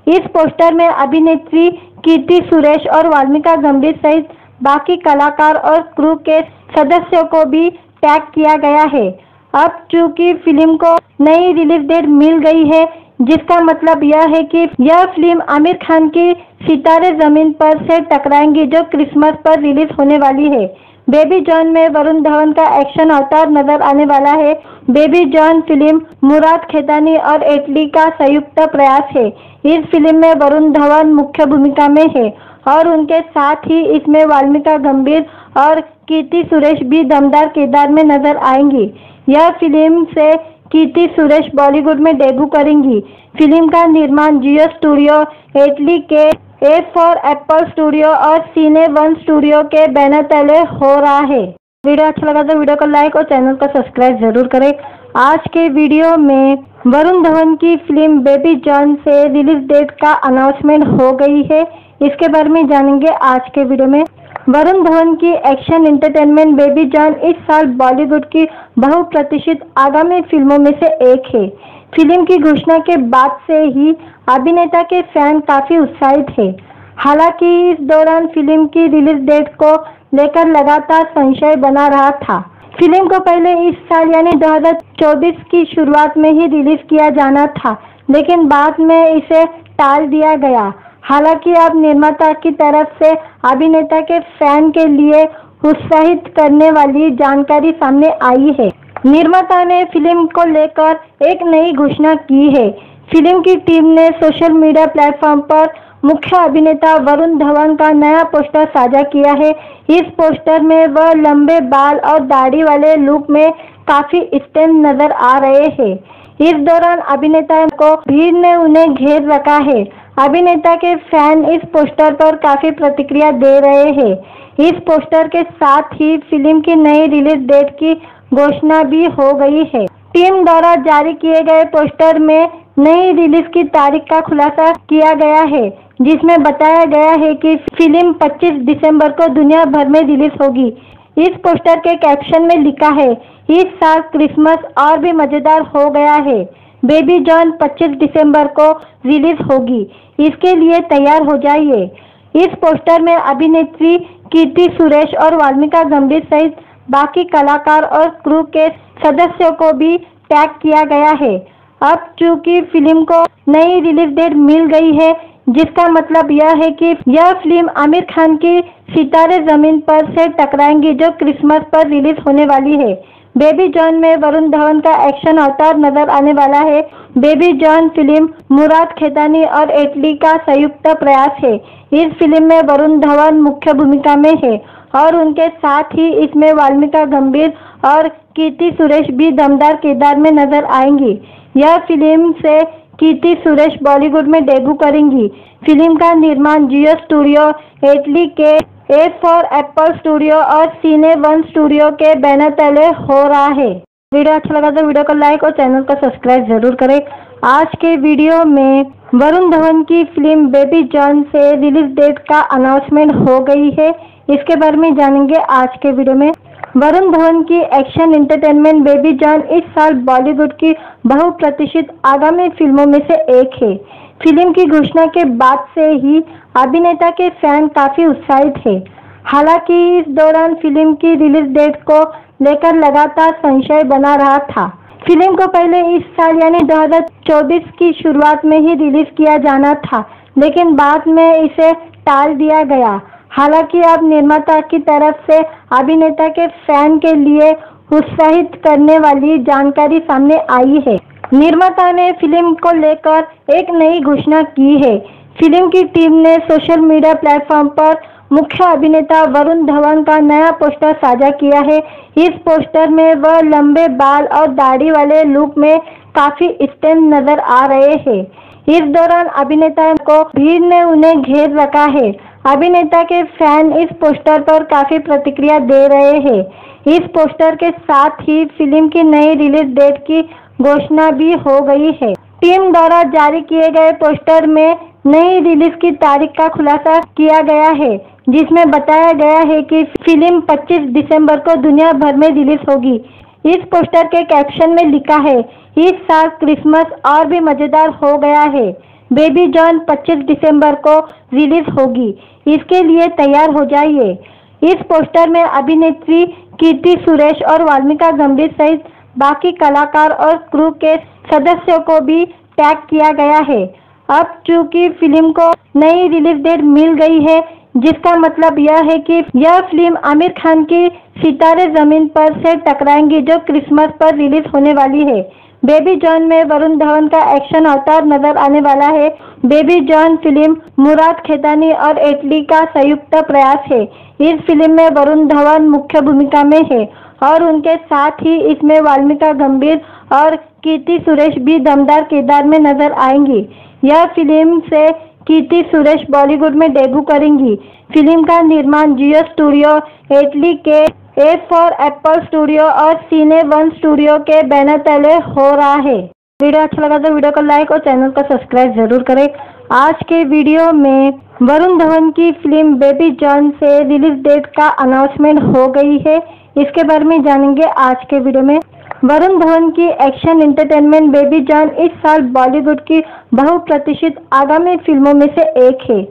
इस पोस्टर में अभिनेत्री कीर्ति सुरेश और वाल्मीका गंभीर सहित बाकी कलाकार और क्रू के सदस्यों को भी टैग किया गया है। अब चूँकि फ़िल्म को नई रिलीज़ डेट मिल गई है, जिसका मतलब यह है कि यह फ़िल्म आमिर खान की सितारे ज़मीन पर से टकराएँगी जो क्रिसमस पर रिलीज़ होने वाली है। बेबी जॉन में वरुण धवन का एक्शन अवतार नज़र आने वाला है। Baby John film Murad Khetani और एटली का संयुक्त प्रयास है। इस फ़िल्म में वरुण धवन मुख्य भूमिका में है और उनके साथ ही इसमें वाल्मीका गंभीर और कीर्ति सुरेश भी दमदार किरदार में नज़र आएँगी। यह फ़िल्म से कीर्ति सुरेश बॉलीवुड में डेब्यू करेंगी। फ़िल्म का निर्माण जियो स्टूडियो इटली के ए फॉर एप्पल स्टूडियो और सीने वन स्टूडियो के बैनर तले हो रहा है। वीडियो अच्छा लगा तो वीडियो को लाइक और चैनल को सब्सक्राइब ज़रूर करें। आज के वीडियो में वरुण धवन की फ़िल्म बेबी जॉन से रिलीज़ डेट का अनाउंसमेंट हो गई है। इसके बारे में जानेंगे आज के वीडियो में। वरुण धवन की एक्शन एंटरटेनमेंट बेबी जॉन इस साल बॉलीवुड की बहुप्रतीक्षित आगामी फ़िल्मों में से एक है। फ़िल्म की घोषणा के बाद से ही अभिनेता के फ़ैन काफ़ी उत्साहित है। हालाँकि इस दौरान फ़िल्म की रिलीज़ डेट को लेकर लगातार संशय बना रहा था। फ़िल्म को पहले इस साल यानी 2024 की शुरुआत में ही रिलीज़ किया जाना था, लेकिन बाद में इसे टाल दिया गया। हालाँकि अब निर्माता की तरफ़ से अभिनेता के फ़ैन के लिए उत्साहित करने वाली जानकारी सामने आई है। निर्माता ने फ़िल्म को लेकर एक नई घोषणा की है। फ़िल्म की टीम ने सोशल मीडिया प्लेटफॉर्म पर मुख्य अभिनेता वरुण धवन का नया पोस्टर साझा किया है। इस पोस्टर में वह लंबे बाल और दाढ़ी वाले लुक में काफ़ी स्टैंड नज़र आ रहे हैं। इस दौरान अभिनेता को भीड़ ने उन्हें घेर रखा है। अभिनेता के फ़ैन इस पोस्टर पर काफ़ी प्रतिक्रिया दे रहे हैं। इस पोस्टर के साथ ही फ़िल्म की नई रिलीज़ डेट की घोषणा भी हो गई है। टीम द्वारा जारी किए गए पोस्टर में नई रिलीज़ की तारीख का खुलासा किया गया है, जिसमें बताया गया है कि फ़िल्म 25 दिसंबर को दुनिया भर में रिलीज़ होगी। इस पोस्टर के कैप्शन में लिखा है, इस साल क्रिसमस और भी मज़ेदार हो गया है। बेबी जॉन 25 दिसंबर को रिलीज़ होगी। इसके लिए तैयार हो जाइए। इस पोस्टर में अभिनेत्री कीर्ति सुरेश और वाल्मीका गंभीर सहित बाकी कलाकार और क्रू के सदस्यों को भी टैग किया गया है। अब चूँकि फ़िल्म को नई रिलीज़ डेट मिल गई है, जिसका मतलब यह है कि यह फ़िल्म आमिर खान की सितारे ज़मीन पर से टकराएँगी जो क्रिसमस पर रिलीज़ होने वाली है। बेबी जॉन में वरुण धवन का एक्शन अवतार नज़र आने वाला है। Baby John film Murad Khetani और एटली का संयुक्त प्रयास है। इस फ़िल्म में वरुण धवन मुख्य भूमिका में है और उनके साथ ही इसमें वाल्मीका गंभीर और कीर्ति सुरेश भी दमदार किरदार में नज़र आएँगी। यह फ़िल्म से कीर्ति सुरेश बॉलीवुड में डेब्यू करेंगी। फ़िल्म का निर्माण जियो स्टूडियो एटली के ए फॉर एप्पल स्टूडियो और सीने वन स्टूडियो के बैनर तले हो रहा है। वीडियो अच्छा लगा तो वीडियो को लाइक और चैनल को सब्सक्राइब ज़रूर करें। आज के वीडियो में वरुण धवन की फ़िल्म बेबी जॉन से रिलीज़ डेट का अनाउंसमेंट हो गई है। इसके बारे में जानेंगे आज के वीडियो में। वरुण धवन की एक्शन एंटरटेनमेंट बेबी जॉन इस साल बॉलीवुड की बहुप्रतीक्षित आगामी फ़िल्मों में से एक है। फ़िल्म की घोषणा के बाद से ही अभिनेता के फ़ैन काफ़ी उत्साहित है। हालाँकि इस दौरान फ़िल्म की रिलीज़ डेट को लेकर लगातार संशय बना रहा था। फ़िल्म को पहले इस साल यानी 2024 की शुरुआत में ही रिलीज़ किया जाना था, लेकिन बाद में इसे टाल दिया गया। हालाँकि अब निर्माता की तरफ़ से अभिनेता के फ़ैन के लिए उत्साहित करने वाली जानकारी सामने आई है। निर्माता ने फ़िल्म को लेकर एक नई घोषणा की है। फ़िल्म की टीम ने सोशल मीडिया प्लेटफॉर्म पर मुख्य अभिनेता वरुण धवन का नया पोस्टर साझा किया है। इस पोस्टर में वह लंबे बाल और दाढ़ी वाले लुक में काफ़ी स्टेम नज़र आ रहे हैं। इस दौरान अभिनेता को भीड़ ने उन्हें घेर रखा है। अभिनेता के फ़ैन इस पोस्टर पर काफ़ी प्रतिक्रिया दे रहे हैं। इस पोस्टर के साथ ही फ़िल्म की नई रिलीज़ डेट की घोषणा भी हो गई है। टीम द्वारा जारी किए गए पोस्टर में नई रिलीज़ की तारीख का खुलासा किया गया है, जिसमें बताया गया है कि फ़िल्म 25 दिसंबर को दुनिया भर में रिलीज़ होगी। इस पोस्टर के कैप्शन में लिखा है, इस साल क्रिसमस और भी मज़ेदार हो गया है। बेबी जॉन 25 दिसंबर को रिलीज़ होगी। इसके लिए तैयार हो जाइए। इस पोस्टर में अभिनेत्री कीर्ति सुरेश और वाल्मीका गंभीर सहित बाकी कलाकार और क्रू के सदस्यों को भी टैग किया गया है। अब चूँकि फ़िल्म को नई रिलीज़ डेट मिल गई है, जिसका मतलब यह है कि यह फ़िल्म आमिर खान की सितारे ज़मीन पर से टकराएँगी जो क्रिसमस पर रिलीज़ होने वाली है। बेबी जॉन में वरुण धवन का एक्शन अवतार नज़र आने वाला है। Baby John film Murad Khetani और एटली का संयुक्त प्रयास है। इस फ़िल्म में वरुण धवन मुख्य भूमिका में है। और उनके साथ ही इसमें वाल्मीका गंभीर और कीर्ति सुरेश भी दमदार किरदार में नज़र आएँगी। यह फ़िल्म से कीर्ति सुरेश बॉलीवुड में डेब्यू करेंगी। फ़िल्म का निर्माण जियो स्टूडियो, एटली के ए फॉर, एप्पल स्टूडियो और सीने वन स्टूडियो के बैनर तले हो रहा है। वीडियो अच्छा लगा तो वीडियो को लाइक और चैनल को सब्सक्राइब ज़रूर करें। आज के वीडियो में वरुण धवन की फ़िल्म बेबी जॉन से रिलीज़ डेट का अनाउंसमेंट हो गई है। इसके बारे में जानेंगे आज के वीडियो में। वरुण धवन की एक्शन एंटरटेनमेंट बेबी जॉन इस साल बॉलीवुड की बहुप्रतीक्षित आगामी फ़िल्मों में से एक है।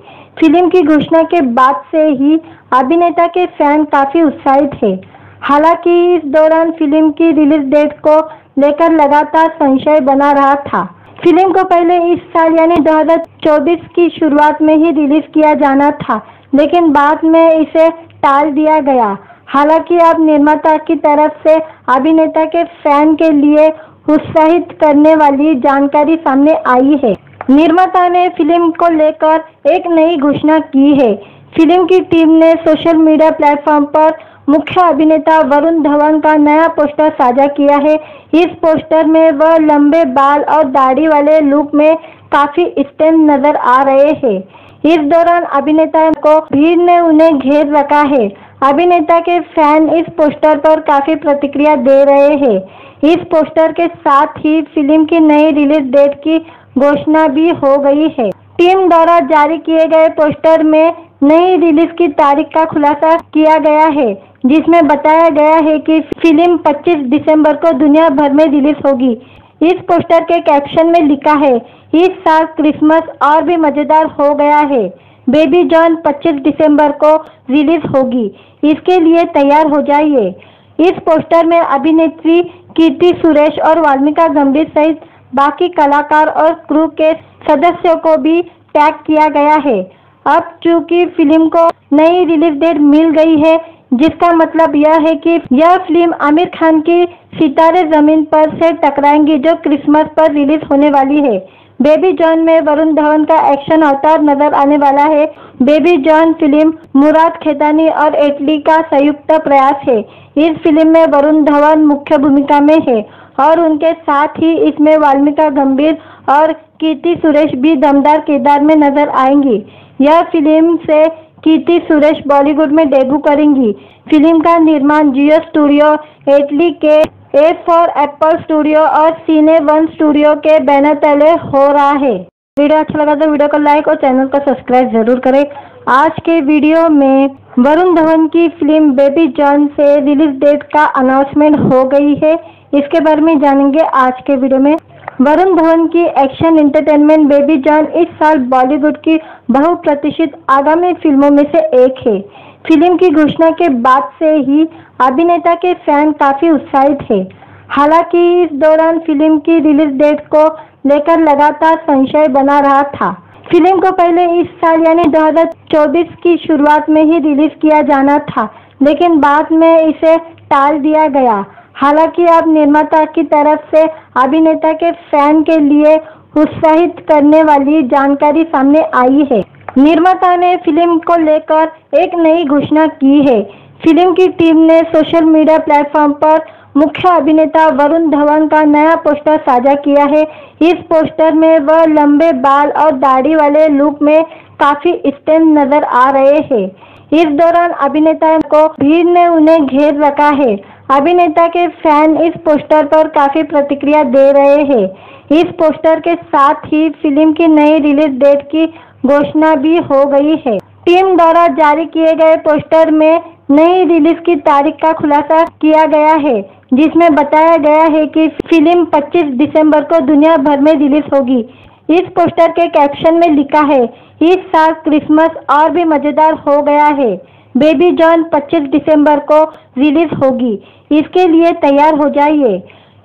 फ़िल्म की घोषणा के बाद से ही अभिनेता के फ़ैन काफ़ी उत्साहित है। हालाँकि इस दौरान फ़िल्म की रिलीज़ डेट को लेकर लगातार संशय बना रहा था। फ़िल्म को पहले इस साल यानी 2024 की शुरुआत में ही रिलीज़ किया जाना था, लेकिन बाद में इसे टाल दिया गया। हालाँकि अब निर्माता की तरफ़ से अभिनेता के फ़ैन के लिए उत्साहित करने वाली जानकारी सामने आई है। निर्माता ने फ़िल्म को लेकर एक नई घोषणा की है। फ़िल्म की टीम ने सोशल मीडिया प्लेटफॉर्म पर मुख्य अभिनेता वरुण धवन का नया पोस्टर साझा किया है। इस पोस्टर में वह लंबे बाल और दाढ़ी वाले लुक में काफ़ी स्टेम नज़र आ रहे हैं। इस दौरान अभिनेता को भीड़ ने उन्हें घेर रखा है। अभिनेता के फ़ैन इस पोस्टर पर काफ़ी प्रतिक्रिया दे रहे हैं। इस पोस्टर के साथ ही फ़िल्म की नई रिलीज़ डेट की घोषणा भी हो गई है। टीम द्वारा जारी किए गए पोस्टर में नई रिलीज़ की तारीख का खुलासा किया गया है, जिसमें बताया गया है कि फ़िल्म 25 दिसंबर को दुनिया भर में रिलीज़ होगी। इस पोस्टर के कैप्शन में लिखा है, इस साल क्रिसमस और भी मज़ेदार हो गया है। बेबी जॉन 25 दिसंबर को रिलीज़ होगी। इसके लिए तैयार हो जाइए। इस पोस्टर में अभिनेत्री कीर्ति सुरेश और वाल्मीका गंभीर सहित बाकी कलाकार और क्रू के सदस्यों को भी टैग किया गया है। अब चूँकि फ़िल्म को नई रिलीज़ डेट मिल गई है, जिसका मतलब यह है कि यह फ़िल्म आमिर खान की सितारे ज़मीन पर से टकराएँगी, जो क्रिसमस पर रिलीज़ होने वाली है। बेबी जॉन में वरुण धवन का एक्शन अवतार नज़र आने वाला है। Baby John film Murad Khetani और एटली का संयुक्त प्रयास है। इस फ़िल्म में वरुण धवन मुख्य भूमिका में है और उनके साथ ही इसमें वाल्मीका गंभीर और कीर्ति सुरेश भी दमदार किरदार में नज़र आएँगी। यह फ़िल्म से कीर्ति सुरेश बॉलीवुड में डेब्यू करेंगी। फ़िल्म का निर्माण जियो स्टूडियो इटली के ए फॉर एप्पल स्टूडियो और सीने वन स्टूडियो के बैनर तले हो रहा है। वीडियो अच्छा लगा तो वीडियो को लाइक और चैनल को सब्सक्राइब ज़रूर करें। आज के वीडियो में वरुण धवन की फ़िल्म बेबी जॉन से रिलीज़ डेट का अनाउंसमेंट हो गई है। इसके बारे में जानेंगे आज के वीडियो में। वरुण धवन की एक्शन एंटरटेनमेंट बेबी जॉन इस साल बॉलीवुड की बहुप्रतीक्षित आगामी फ़िल्मों में से एक है। फ़िल्म की घोषणा के बाद से ही अभिनेता के फ़ैन काफ़ी उत्साहित है। हालाँकि इस दौरान फ़िल्म की रिलीज़ डेट को लेकर लगातार संशय बना रहा था। फ़िल्म को पहले इस साल यानी 2024 की शुरुआत में ही रिलीज़ किया जाना था, लेकिन बाद में इसे टाल दिया गया। हालाँकि अब निर्माता की तरफ़ से अभिनेता के फ़ैन के लिए उत्साहित करने वाली जानकारी सामने आई है। निर्माता ने फ़िल्म को लेकर एक नई घोषणा की है। फ़िल्म की टीम ने सोशल मीडिया प्लेटफॉर्म पर मुख्य अभिनेता वरुण धवन का नया पोस्टर साझा किया है। इस पोस्टर में वह लंबे बाल और दाढ़ी वाले लुक में काफ़ी स्टैंड नज़र आ रहे हैं। इस दौरान अभिनेता को भीड़ ने उन्हें घेर रखा है। अभिनेता के फ़ैन इस पोस्टर पर काफ़ी प्रतिक्रिया दे रहे हैं। इस पोस्टर के साथ ही फ़िल्म की नई रिलीज़ डेट की घोषणा भी हो गई है। टीम द्वारा जारी किए गए पोस्टर में नई रिलीज़ की तारीख का खुलासा किया गया है, जिसमें बताया गया है कि फ़िल्म 25 दिसंबर को दुनिया भर में रिलीज़ होगी। इस पोस्टर के कैप्शन में लिखा है, इस साल क्रिसमस और भी मज़ेदार हो गया है। बेबी जॉन 25 दिसंबर को रिलीज़ होगी। इसके लिए तैयार हो जाइए।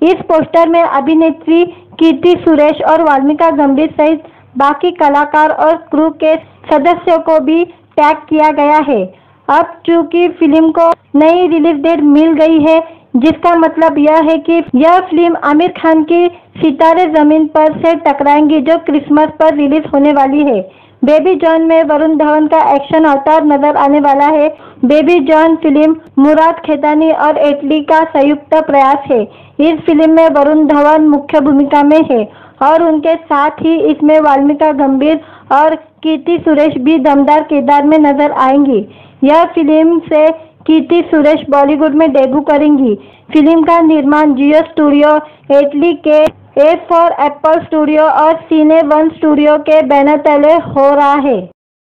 इस पोस्टर में अभिनेत्री कीर्ति सुरेश और वाल्मीका गंभीर सहित बाकी कलाकार और क्रू के सदस्यों को भी टैग किया गया है। अब चूँकि फ़िल्म को नई रिलीज़ डेट मिल गई है, जिसका मतलब यह है कि यह फ़िल्म आमिर खान की सितारे ज़मीन पर से टकराएँगी जो क्रिसमस पर रिलीज़ होने वाली है। बेबी जॉन में वरुण धवन का एक्शन अवतार नज़र आने वाला है। Baby John film Murad Khetani और एटली का संयुक्त प्रयास है। इस फ़िल्म में वरुण धवन मुख्य भूमिका में है और उनके साथ ही इसमें वाल्मीका गंभीर और कीर्ति सुरेश भी दमदार किरदार में नज़र आएँगी। यह फ़िल्म से कीर्ति सुरेश बॉलीवुड में डेब्यू करेंगी। फ़िल्म का निर्माण जियो स्टूडियो एटली के ए फॉर एप्पल स्टूडियो और सीने वन स्टूडियो के बैनर तले हो रहा है।